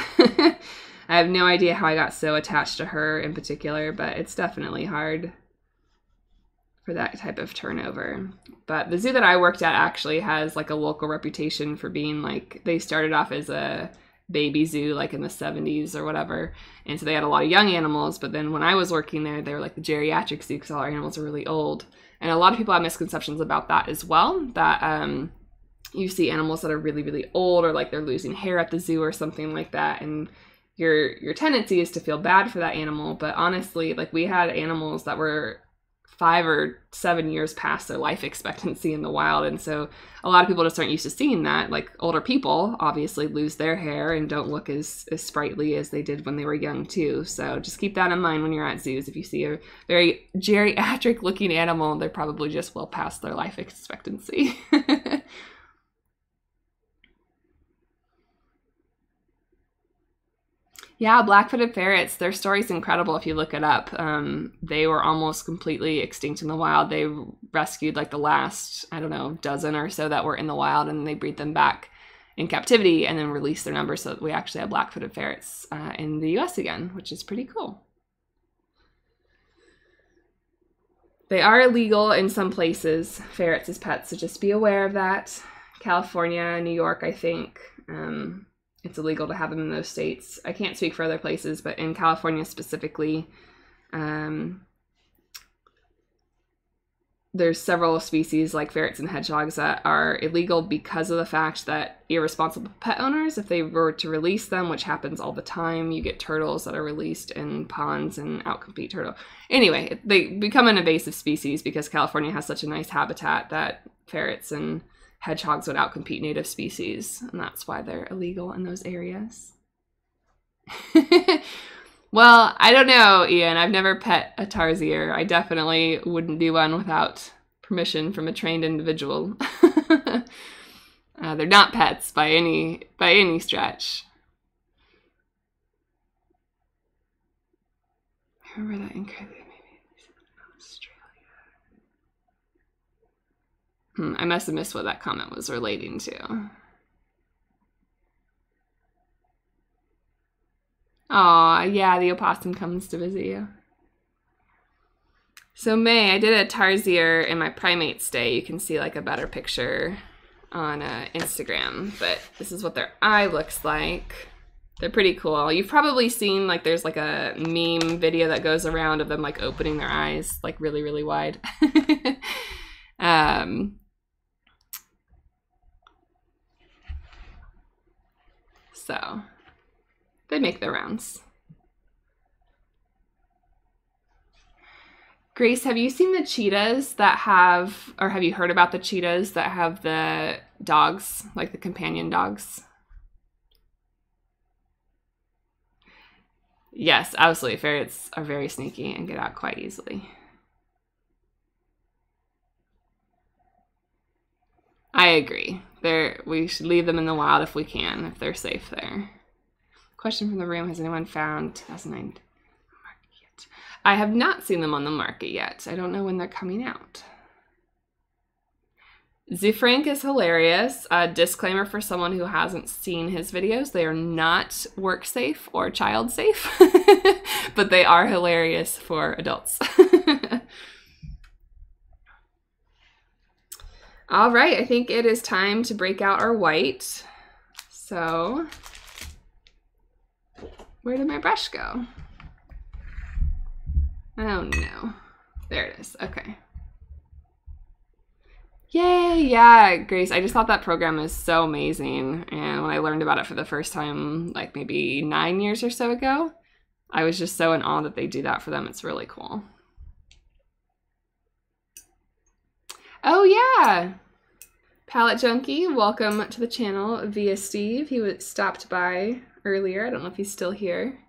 [SPEAKER 1] I have no idea how I got so attached to her in particular, but it's definitely hard for that type of turnover. But the zoo that I worked at actually has like a local reputation for being like, they started off as a baby zoo like in the 70s or whatever. And so they had a lot of young animals but then when i was working there they were like the geriatric zoo because all our animals are really old. And a lot of people have misconceptions about that as well that um, you see animals that are really really old or like they're losing hair at the zoo or something like that and your your tendency is to feel bad for that animal. But honestly like we had animals that were five or seven years past their life expectancy in the wild. And so a lot of people just aren't used to seeing that. Like older people obviously lose their hair and don't look as, as sprightly as they did when they were young, too. So just keep that in mind when you're at zoos. If you see a very geriatric looking animal, they're probably just well past their life expectancy. Yeah, black-footed ferrets. Their story's incredible if you look it up. Um, they were almost completely extinct in the wild. They rescued like the last, I don't know, dozen or so that were in the wild, and they breed them back in captivity and then release their numbers so that we actually have black-footed ferrets uh, in the U.S. again, which is pretty cool. They are illegal in some places, ferrets as pets, so just be aware of that. California, New York, I think. Um, it's illegal to have them in those states. I can't speak for other places, but in California specifically, um, there's several species like ferrets and hedgehogs that are illegal because of the fact that irresponsible pet owners, if they were to release them, which happens all the time, you get turtles that are released in ponds and outcompete turtle. Anyway, they become an invasive species because California has such a nice habitat that ferrets and hedgehogs would outcompete native species, and that's why they're illegal in those areas. Well, I don't know, Ian. I've never pet a tarsier. I definitely wouldn't do one without permission from a trained individual. uh, they're not pets by any by any stretch. I remember that in maybe Australia. Hmm, I must have missed what that comment was relating to. Aw, yeah, the opossum comes to visit you. So May, I did a tarsier in my primates day. You can see like a better picture on uh, Instagram, but this is what their eye looks like. They're pretty cool. You've probably seen like there's like a meme video that goes around of them like opening their eyes like really really wide. um, so they make their rounds. Grace, have you seen the cheetahs that have, or have you heard about the cheetahs that have the dogs, like the companion dogs? Yes, absolutely. Ferrets are very sneaky and get out quite easily. I agree. They're, we should leave them in the wild if we can, if they're safe there. Question from the room Has anyone found 2009 yet? I have not seen them on the market yet. I don't know when they're coming out. Ze Frank is hilarious. A disclaimer for someone who hasn't seen his videos they are not work safe or child safe, but they are hilarious for adults. All right, I think it is time to break out our white. So where did my brush go? Oh no. There it is. Okay. Yay, yeah, Grace. I just thought that program is so amazing. And when I learned about it for the first time, like maybe nine years or so ago, I was just so in awe that they do that for them. It's really cool. Oh, yeah. Palette Junkie, welcome to the channel via Steve. He was stopped by earlier. I don't know if he's still here.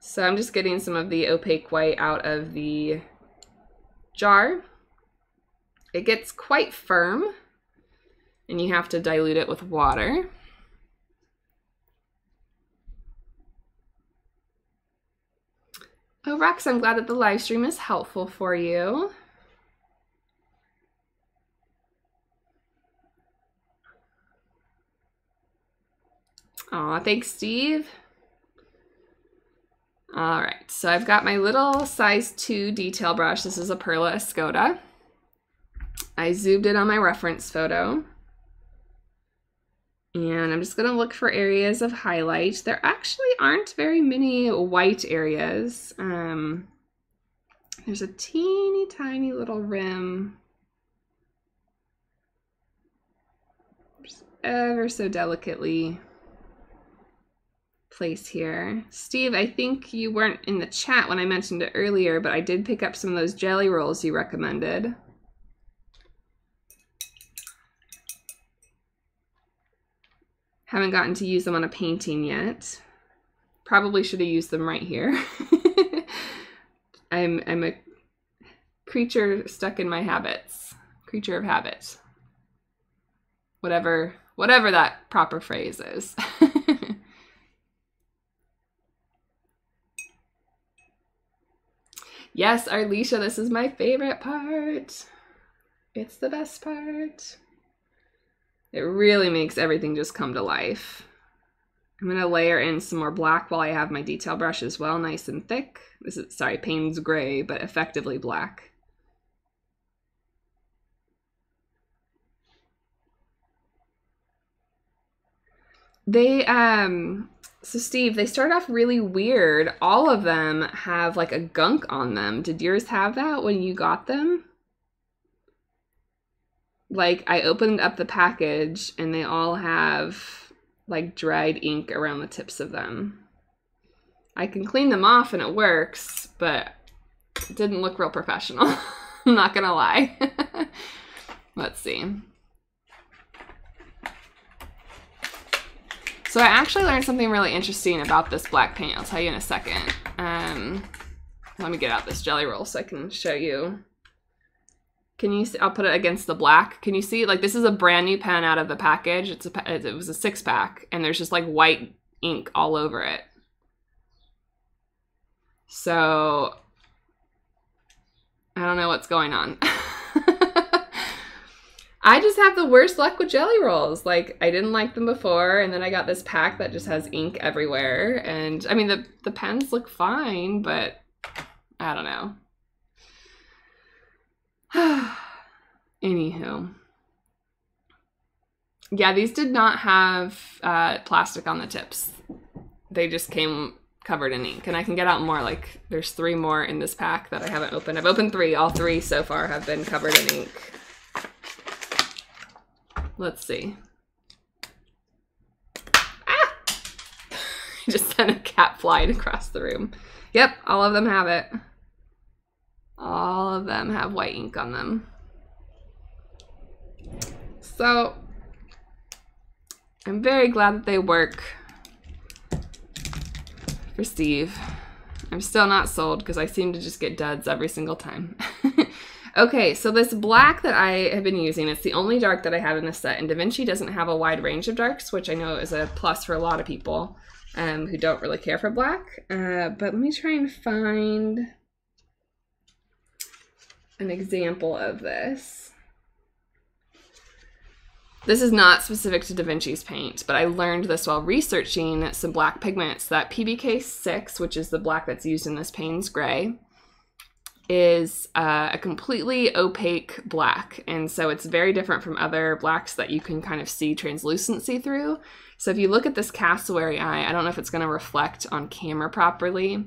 [SPEAKER 1] So I'm just getting some of the opaque white out of the jar. It gets quite firm and you have to dilute it with water. Oh, Rex, I'm glad that the live stream is helpful for you. Aw, thanks, Steve. All right, so I've got my little size 2 detail brush. This is a Perla Escoda. I zoomed in on my reference photo. And I'm just gonna look for areas of highlight. There actually aren't very many white areas. Um, there's a teeny tiny little rim. Just ever so delicately place here. Steve, I think you weren't in the chat when I mentioned it earlier, but I did pick up some of those jelly rolls you recommended. Haven't gotten to use them on a painting yet. Probably should have used them right here. I'm, I'm a creature stuck in my habits. Creature of habits. Whatever, whatever that proper phrase is. Yes, Arlisha, this is my favorite part. It's the best part. It really makes everything just come to life. I'm going to layer in some more black while I have my detail brush as well, nice and thick. This is, sorry, Payne's gray, but effectively black. They, um, so Steve, they start off really weird. All of them have like a gunk on them. Did yours have that when you got them? Like I opened up the package and they all have like dried ink around the tips of them. I can clean them off and it works, but it didn't look real professional. I'm not gonna lie. Let's see. So I actually learned something really interesting about this black paint. I'll tell you in a second. Um, let me get out this jelly roll so I can show you. Can you see, I'll put it against the black. Can you see, like this is a brand new pen out of the package. It's a, it was a six pack and there's just like white ink all over it. So I don't know what's going on. I just have the worst luck with jelly rolls. Like I didn't like them before, and then I got this pack that just has ink everywhere. And I mean the the pens look fine, but I don't know. Anywho. Yeah, these did not have uh, plastic on the tips. They just came covered in ink. And I can get out more, like there's three more in this pack that I haven't opened. I've opened three. All three so far have been covered in ink. Let's see. Ah! Just sent a cat flying across the room. Yep, all of them have it. All of them have white ink on them. So I'm very glad that they work for Steve. I'm still not sold because I seem to just get duds every single time. okay, so this black that I have been using, it's the only dark that I have in this set, and Da Vinci doesn't have a wide range of darks, which I know is a plus for a lot of people um, who don't really care for black. Uh, but let me try and find an example of this. This is not specific to Da Vinci's paint, but I learned this while researching some black pigments that PBK6, which is the black that's used in this Payne's Gray, is uh, a completely opaque black. And so it's very different from other blacks that you can kind of see translucency through. So if you look at this cassowary eye, I don't know if it's going to reflect on camera properly,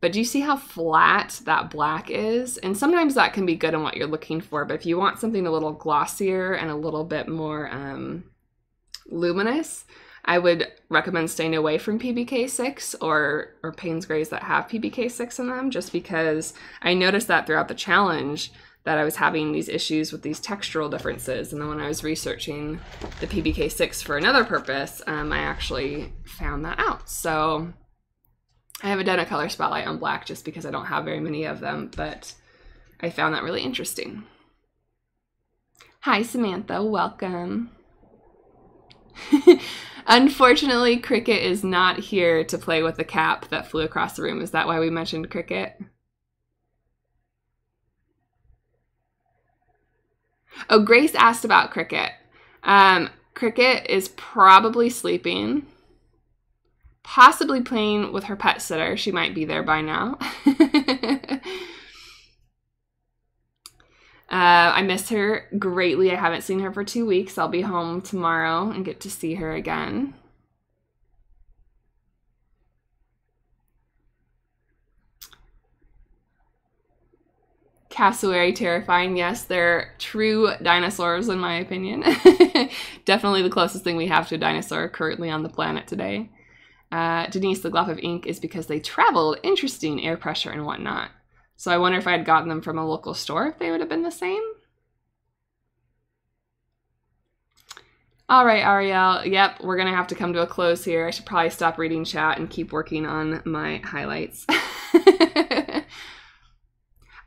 [SPEAKER 1] but do you see how flat that black is? And sometimes that can be good in what you're looking for, but if you want something a little glossier and a little bit more um, luminous, I would recommend staying away from PBK6 or, or Payne's Grays that have PBK6 in them, just because I noticed that throughout the challenge that I was having these issues with these textural differences. And then when I was researching the PBK6 for another purpose, um, I actually found that out. So I haven't done a color spotlight on black just because I don't have very many of them, but I found that really interesting. Hi, Samantha. Welcome. Unfortunately, Cricket is not here to play with the cap that flew across the room. Is that why we mentioned Cricket? Oh, Grace asked about Cricket. Um, Cricket is probably sleeping possibly playing with her pet sitter. She might be there by now. uh, I miss her greatly. I haven't seen her for two weeks. I'll be home tomorrow and get to see her again. Cassowary terrifying. Yes, they're true dinosaurs, in my opinion. Definitely the closest thing we have to a dinosaur currently on the planet today. Uh, Denise, the glop of ink is because they traveled. Interesting air pressure and whatnot. So I wonder if I had gotten them from a local store, if they would have been the same. All right, Ariel. Yep, we're going to have to come to a close here. I should probably stop reading chat and keep working on my highlights.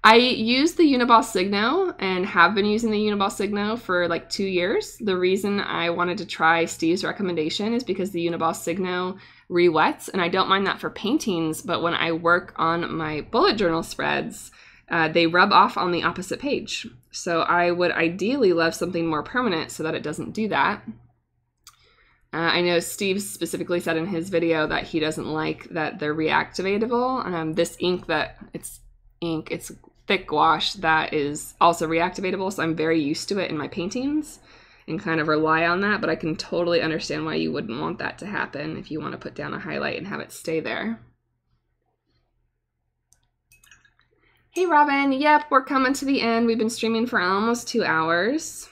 [SPEAKER 1] I use the Uniball Signo and have been using the Uniball Signo for like two years. The reason I wanted to try Steve's recommendation is because the Uniball Signo re-wets, and I don't mind that for paintings, but when I work on my bullet journal spreads, uh, they rub off on the opposite page. So I would ideally love something more permanent so that it doesn't do that. Uh, I know Steve specifically said in his video that he doesn't like that they're reactivatable. Um, this ink that it's ink, it's thick gouache that is also reactivatable, so I'm very used to it in my paintings and kind of rely on that, but I can totally understand why you wouldn't want that to happen if you want to put down a highlight and have it stay there. Hey Robin, yep, we're coming to the end. We've been streaming for almost two hours.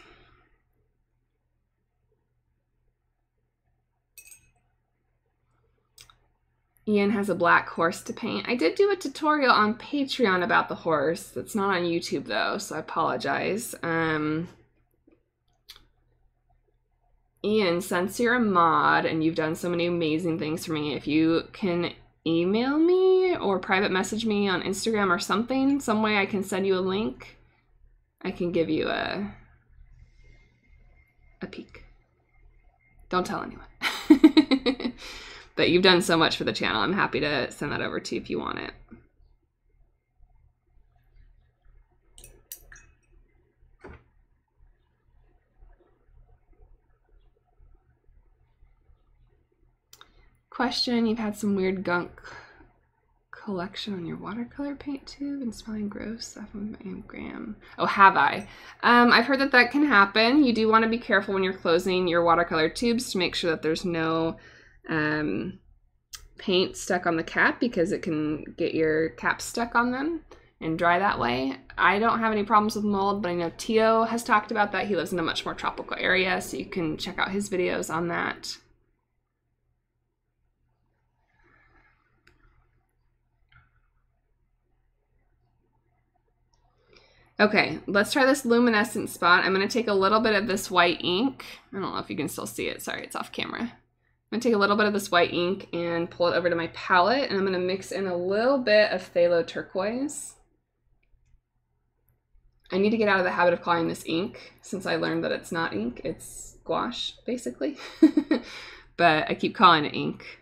[SPEAKER 1] Ian has a black horse to paint. I did do a tutorial on Patreon about the horse. It's not on YouTube though, so I apologize. Um, Ian, since you're a mod and you've done so many amazing things for me, if you can email me or private message me on Instagram or something, some way I can send you a link, I can give you a a peek. Don't tell anyone. but you've done so much for the channel. I'm happy to send that over to you if you want it. Question, you've had some weird gunk collection on your watercolor paint tube and smelling gross off of Graham. Oh, have I? Um, I've heard that that can happen. You do want to be careful when you're closing your watercolor tubes to make sure that there's no um, paint stuck on the cap because it can get your cap stuck on them and dry that way. I don't have any problems with mold, but I know Tio has talked about that. He lives in a much more tropical area, so you can check out his videos on that. Okay, let's try this luminescent spot. I'm going to take a little bit of this white ink. I don't know if you can still see it. Sorry, it's off camera. I'm going to take a little bit of this white ink and pull it over to my palette, and I'm going to mix in a little bit of phthalo turquoise. I need to get out of the habit of calling this ink since I learned that it's not ink, it's gouache, basically. but I keep calling it ink.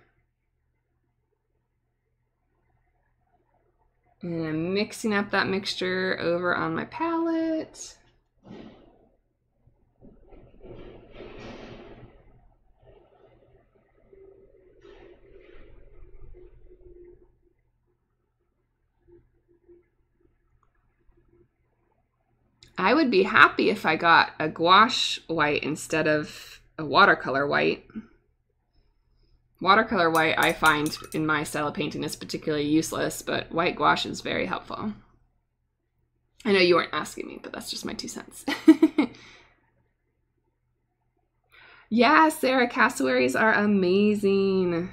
[SPEAKER 1] And I'm mixing up that mixture over on my palette. I would be happy if I got a gouache white instead of a watercolor white. Watercolor white I find in my style of painting is particularly useless, but white gouache is very helpful. I know you weren't asking me, but that's just my two cents. yeah, Sarah, cassowaries are amazing.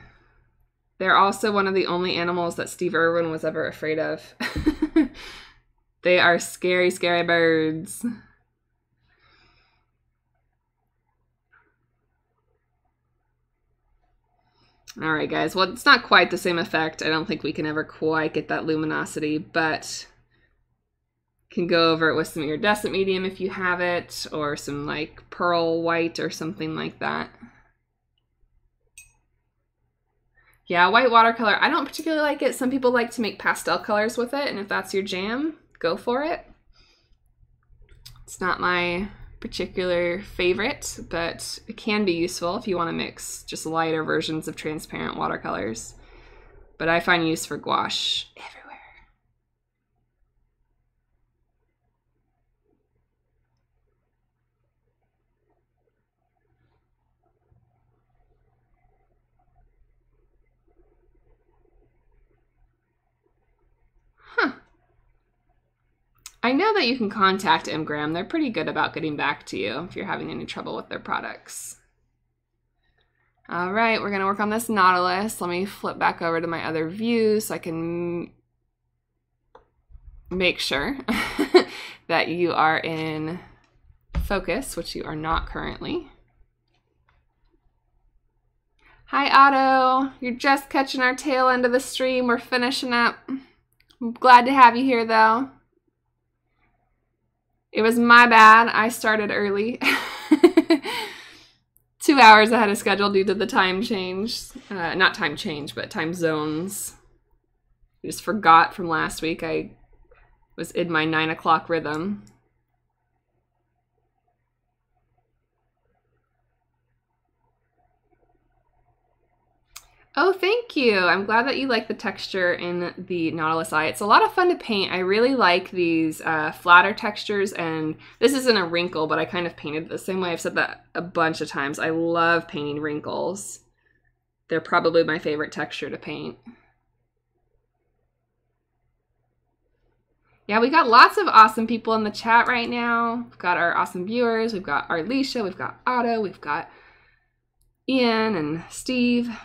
[SPEAKER 1] They're also one of the only animals that Steve Irwin was ever afraid of. they are scary, scary birds. All right, guys. Well, it's not quite the same effect. I don't think we can ever quite get that luminosity, but can go over it with some iridescent medium if you have it, or some like pearl white or something like that. Yeah, white watercolor. I don't particularly like it. Some people like to make pastel colors with it, and if that's your jam, go for it. It's not my particular favorite, but it can be useful if you want to mix just lighter versions of transparent watercolors. But I find use for gouache everywhere. I know that you can contact M. Graham. They're pretty good about getting back to you if you're having any trouble with their products. All right, we're gonna work on this Nautilus. Let me flip back over to my other view so I can make sure that you are in focus, which you are not currently. Hi, Otto. You're just catching our tail end of the stream. We're finishing up. I'm glad to have you here, though. It was my bad. I started early. Two hours ahead of schedule due to the time change. Uh, not time change, but time zones. I just forgot from last week. I was in my nine o'clock rhythm. Oh, thank you. I'm glad that you like the texture in the Nautilus eye. It's a lot of fun to paint. I really like these uh, flatter textures, and this isn't a wrinkle, but I kind of painted the same way. I've said that a bunch of times. I love painting wrinkles. They're probably my favorite texture to paint. Yeah, we got lots of awesome people in the chat right now. We've got our awesome viewers. We've got Arlisha. We've got Otto. We've got Ian and Steve.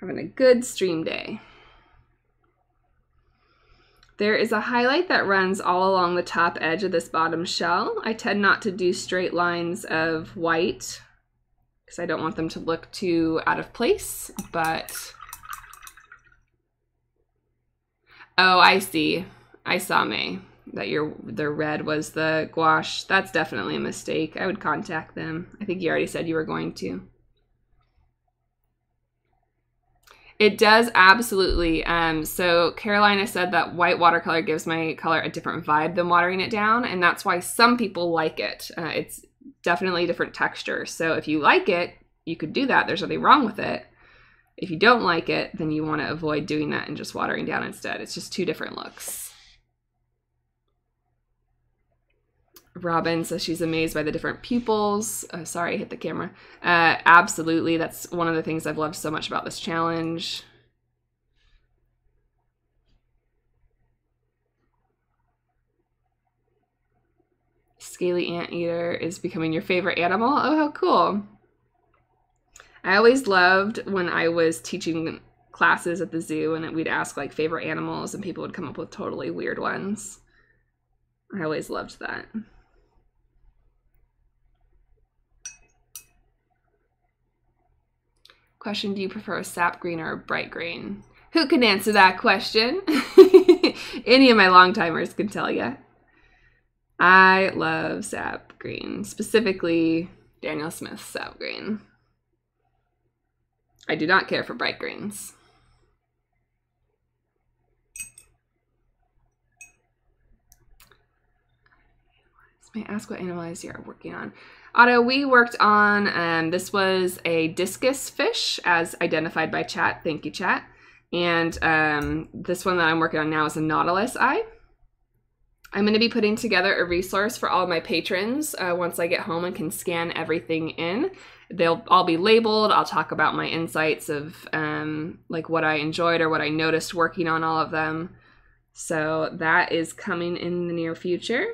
[SPEAKER 1] Having a good stream day. There is a highlight that runs all along the top edge of this bottom shell. I tend not to do straight lines of white because I don't want them to look too out of place, but... Oh, I see. I saw May that your the red was the gouache. That's definitely a mistake. I would contact them. I think you already said you were going to. It does absolutely. Um, so Carolina said that white watercolor gives my color a different vibe than watering it down, and that's why some people like it. Uh, it's definitely a different texture. So if you like it, you could do that. There's nothing wrong with it. If you don't like it, then you want to avoid doing that and just watering down instead. It's just two different looks. Robin says she's amazed by the different pupils. Uh, sorry, hit the camera. Uh, absolutely. That's one of the things I've loved so much about this challenge. Scaly anteater is becoming your favorite animal. Oh, how cool. I always loved when I was teaching classes at the zoo and we'd ask like favorite animals and people would come up with totally weird ones. I always loved that. Question Do you prefer a sap green or a bright green? Who can answer that question? Any of my long timers can tell you. I love sap green, specifically Daniel Smith's sap green. I do not care for bright greens. May I ask what animals you are working on? Otto, we worked on, um, this was a discus fish as identified by chat. Thank you, chat. And um, this one that I'm working on now is a nautilus eye. I'm going to be putting together a resource for all my patrons uh, once I get home and can scan everything in. They'll all be labeled. I'll talk about my insights of um, like what I enjoyed or what I noticed working on all of them. So that is coming in the near future.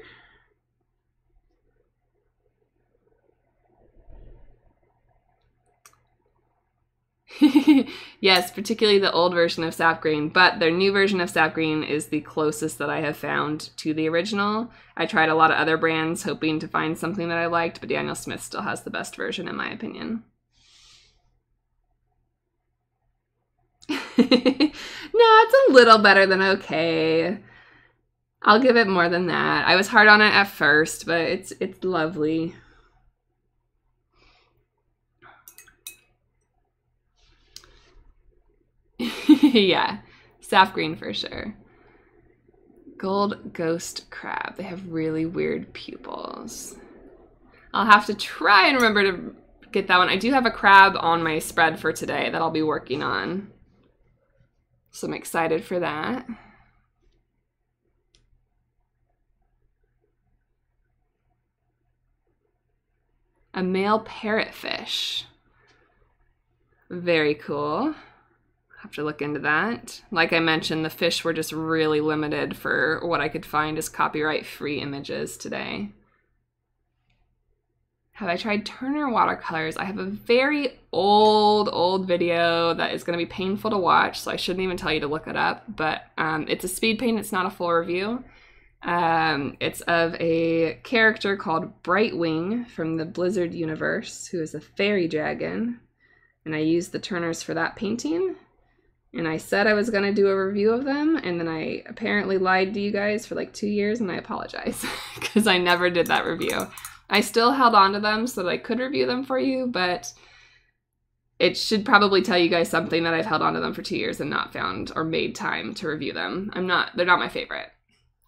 [SPEAKER 1] yes, particularly the old version of Sap Green, but their new version of Sap Green is the closest that I have found to the original. I tried a lot of other brands hoping to find something that I liked, but Daniel Smith still has the best version in my opinion. no, it's a little better than okay. I'll give it more than that. I was hard on it at first, but it's it's lovely. yeah, sap green for sure. Gold ghost crab. They have really weird pupils. I'll have to try and remember to get that one. I do have a crab on my spread for today that I'll be working on. So I'm excited for that. A male parrotfish. Very cool have to look into that. Like I mentioned, the fish were just really limited for what I could find as copyright free images today. Have I tried Turner watercolors? I have a very old, old video that is going to be painful to watch, so I shouldn't even tell you to look it up. But um, it's a speed paint, it's not a full review. Um, it's of a character called Brightwing from the Blizzard universe, who is a fairy dragon. And I used the Turners for that painting and I said I was going to do a review of them, and then I apparently lied to you guys for like two years, and I apologize because I never did that review. I still held on to them so that I could review them for you, but it should probably tell you guys something that I've held on to them for two years and not found or made time to review them. I'm not, they're not my favorite.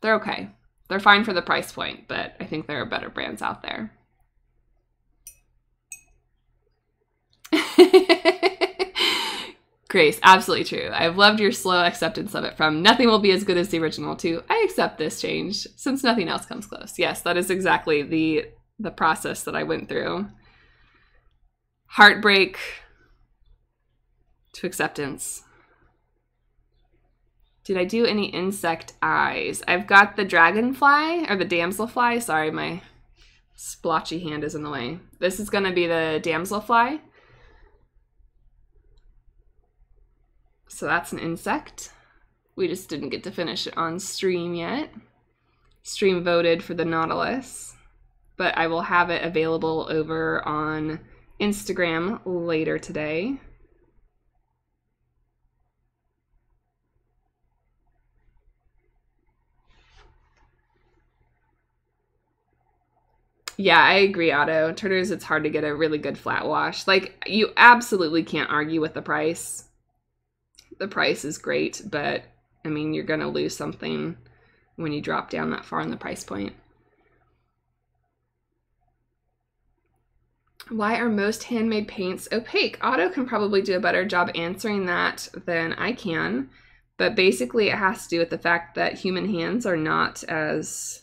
[SPEAKER 1] They're okay. They're fine for the price point, but I think there are better brands out there. Grace, absolutely true. I've loved your slow acceptance of it from nothing will be as good as the original to I accept this change since nothing else comes close. Yes, that is exactly the the process that I went through. Heartbreak to acceptance. Did I do any insect eyes? I've got the dragonfly or the damselfly. Sorry, my splotchy hand is in the way. This is going to be the damselfly. So that's an insect. We just didn't get to finish it on stream yet. Stream voted for the Nautilus, but I will have it available over on Instagram later today. Yeah, I agree, Otto. Turners, it's hard to get a really good flat wash. Like, you absolutely can't argue with the price. The price is great, but I mean, you're going to lose something when you drop down that far in the price point. Why are most handmade paints opaque? Otto can probably do a better job answering that than I can. But basically, it has to do with the fact that human hands are not as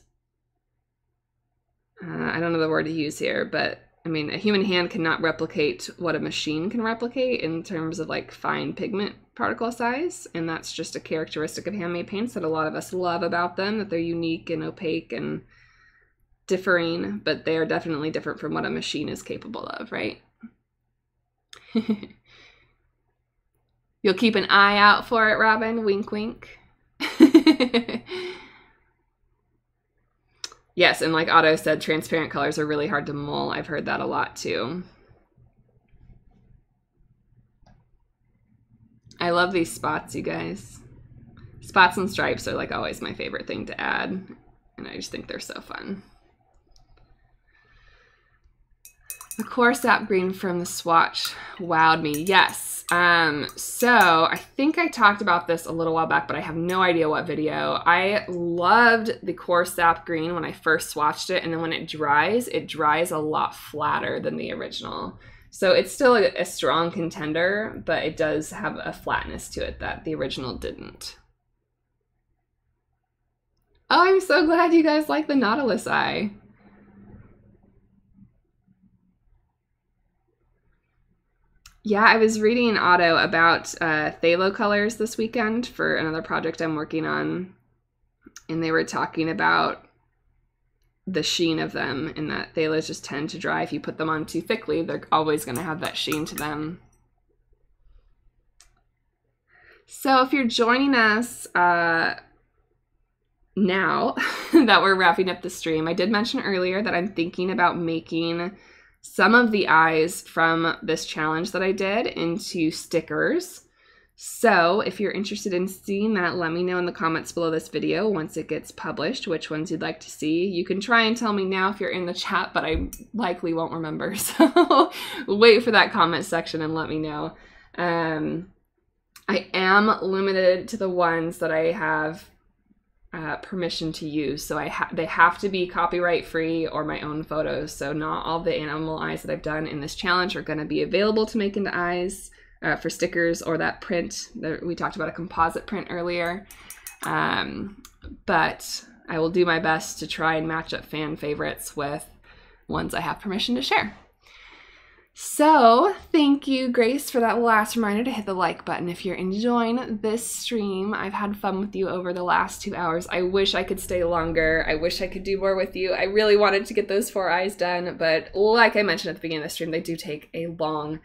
[SPEAKER 1] uh, I don't know the word to use here, but I mean, a human hand cannot replicate what a machine can replicate in terms of like fine pigment particle size. And that's just a characteristic of handmade paints that a lot of us love about them, that they're unique and opaque and differing, but they are definitely different from what a machine is capable of, right? You'll keep an eye out for it, Robin. Wink, wink. Yes, and like Otto said, transparent colors are really hard to mull. I've heard that a lot too. I love these spots, you guys. Spots and stripes are like always my favorite thing to add, and I just think they're so fun. The core sap green from the swatch wowed me. Yes, um, so I think I talked about this a little while back, but I have no idea what video. I loved the core sap green when I first swatched it, and then when it dries, it dries a lot flatter than the original. So it's still a, a strong contender, but it does have a flatness to it that the original didn't. Oh, I'm so glad you guys like the Nautilus eye. Yeah, I was reading Otto about uh, phthalo colors this weekend for another project I'm working on, and they were talking about the sheen of them, and that phthalos just tend to dry if you put them on too thickly. They're always going to have that sheen to them. So if you're joining us uh, now that we're wrapping up the stream, I did mention earlier that I'm thinking about making some of the eyes from this challenge that I did into stickers. So if you're interested in seeing that, let me know in the comments below this video once it gets published which ones you'd like to see. You can try and tell me now if you're in the chat, but I likely won't remember. So wait for that comment section and let me know. Um, I am limited to the ones that I have uh, permission to use. So I ha- they have to be copyright free or my own photos. So not all the animal eyes that I've done in this challenge are going to be available to make into eyes uh, for stickers or that print. That we talked about a composite print earlier. Um, but I will do my best to try and match up fan favorites with ones I have permission to share. So, thank you, Grace, for that last reminder to hit the like button if you're enjoying this stream. I've had fun with you over the last two hours. I wish I could stay longer. I wish I could do more with you. I really wanted to get those four eyes done, but like I mentioned at the beginning of the stream, they do take a long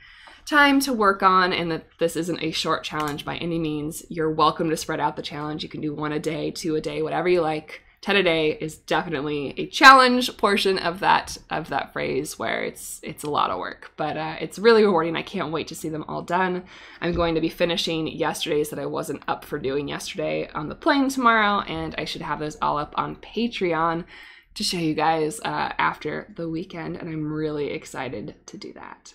[SPEAKER 1] time to work on and that this isn't a short challenge by any means. You're welcome to spread out the challenge. You can do one a day, two a day, whatever you like. 10 a day is definitely a challenge portion of that of that phrase where it's it's a lot of work but uh, it's really rewarding. I can't wait to see them all done. I'm going to be finishing yesterday's that i wasn't up for doing yesterday on the plane tomorrow and i should have those all up on patreon to show you guys uh, after the weekend and i'm really excited to do that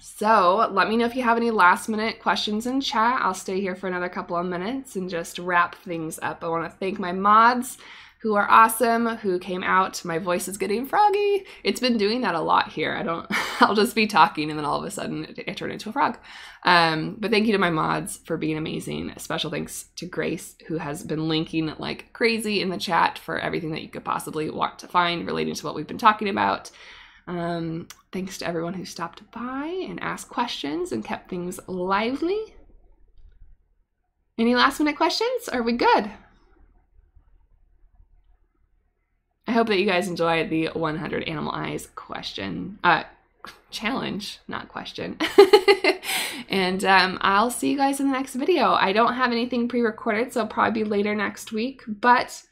[SPEAKER 1] so let me know if you have any last minute questions in chat. I'll stay here for another couple of minutes and just wrap things up. I want to thank my mods who are awesome, who came out. My voice is getting froggy. It's been doing that a lot here. I don't, I'll just be talking and then all of a sudden I turn into a frog. Um, but thank you to my mods for being amazing. Special thanks to Grace, who has been linking like crazy in the chat for everything that you could possibly want to find relating to what we've been talking about. Um, thanks to everyone who stopped by and asked questions and kept things lively. Any last minute questions? Are we good? I hope that you guys enjoy the 100 animal eyes question, uh, challenge, not question. and um, I'll see you guys in the next video. I don't have anything pre-recorded, so it'll probably be later next week. But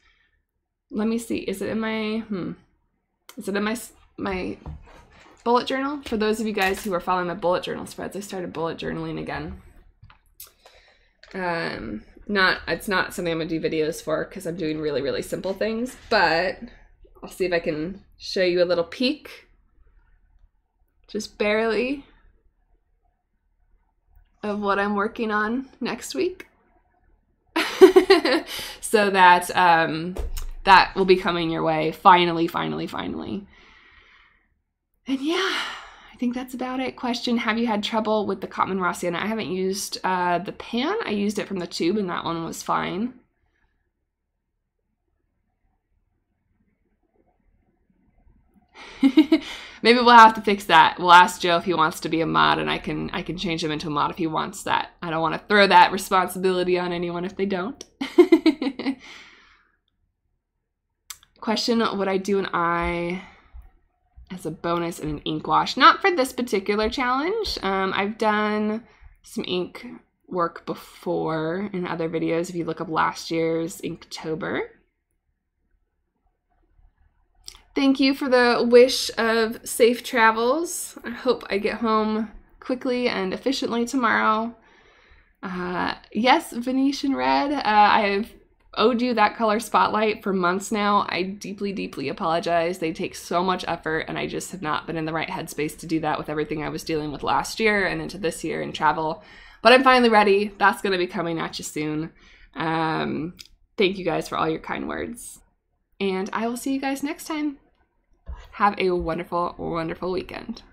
[SPEAKER 1] let me see. Is it in my? Hmm. Is it in my my bullet journal? For those of you guys who are following my bullet journal spreads, I started bullet journaling again. Um, not it's not something I'm gonna do videos for because I'm doing really really simple things, but I'll see if I can show you a little peek. Just barely of what I'm working on next week. so that um, that will be coming your way finally, finally, finally. And yeah, I think that's about it. Question Have you had trouble with the Cotman Raw I haven't used uh, the pan, I used it from the tube, and that one was fine. Maybe we'll have to fix that. We'll ask Joe if he wants to be a mod, and I can I can change him into a mod if he wants that. I don't want to throw that responsibility on anyone if they don't. Question: Would I do an eye as a bonus and an ink wash? Not for this particular challenge. Um, I've done some ink work before in other videos. If you look up last year's Inktober. Thank you for the wish of safe travels. I hope I get home quickly and efficiently tomorrow. Uh, yes, Venetian Red. Uh, I have owed you that color spotlight for months now. I deeply, deeply apologize. They take so much effort, and I just have not been in the right headspace to do that with everything I was dealing with last year and into this year in travel. But I'm finally ready. That's going to be coming at you soon. Um, thank you guys for all your kind words. And I will see you guys next time. Have a wonderful, wonderful weekend.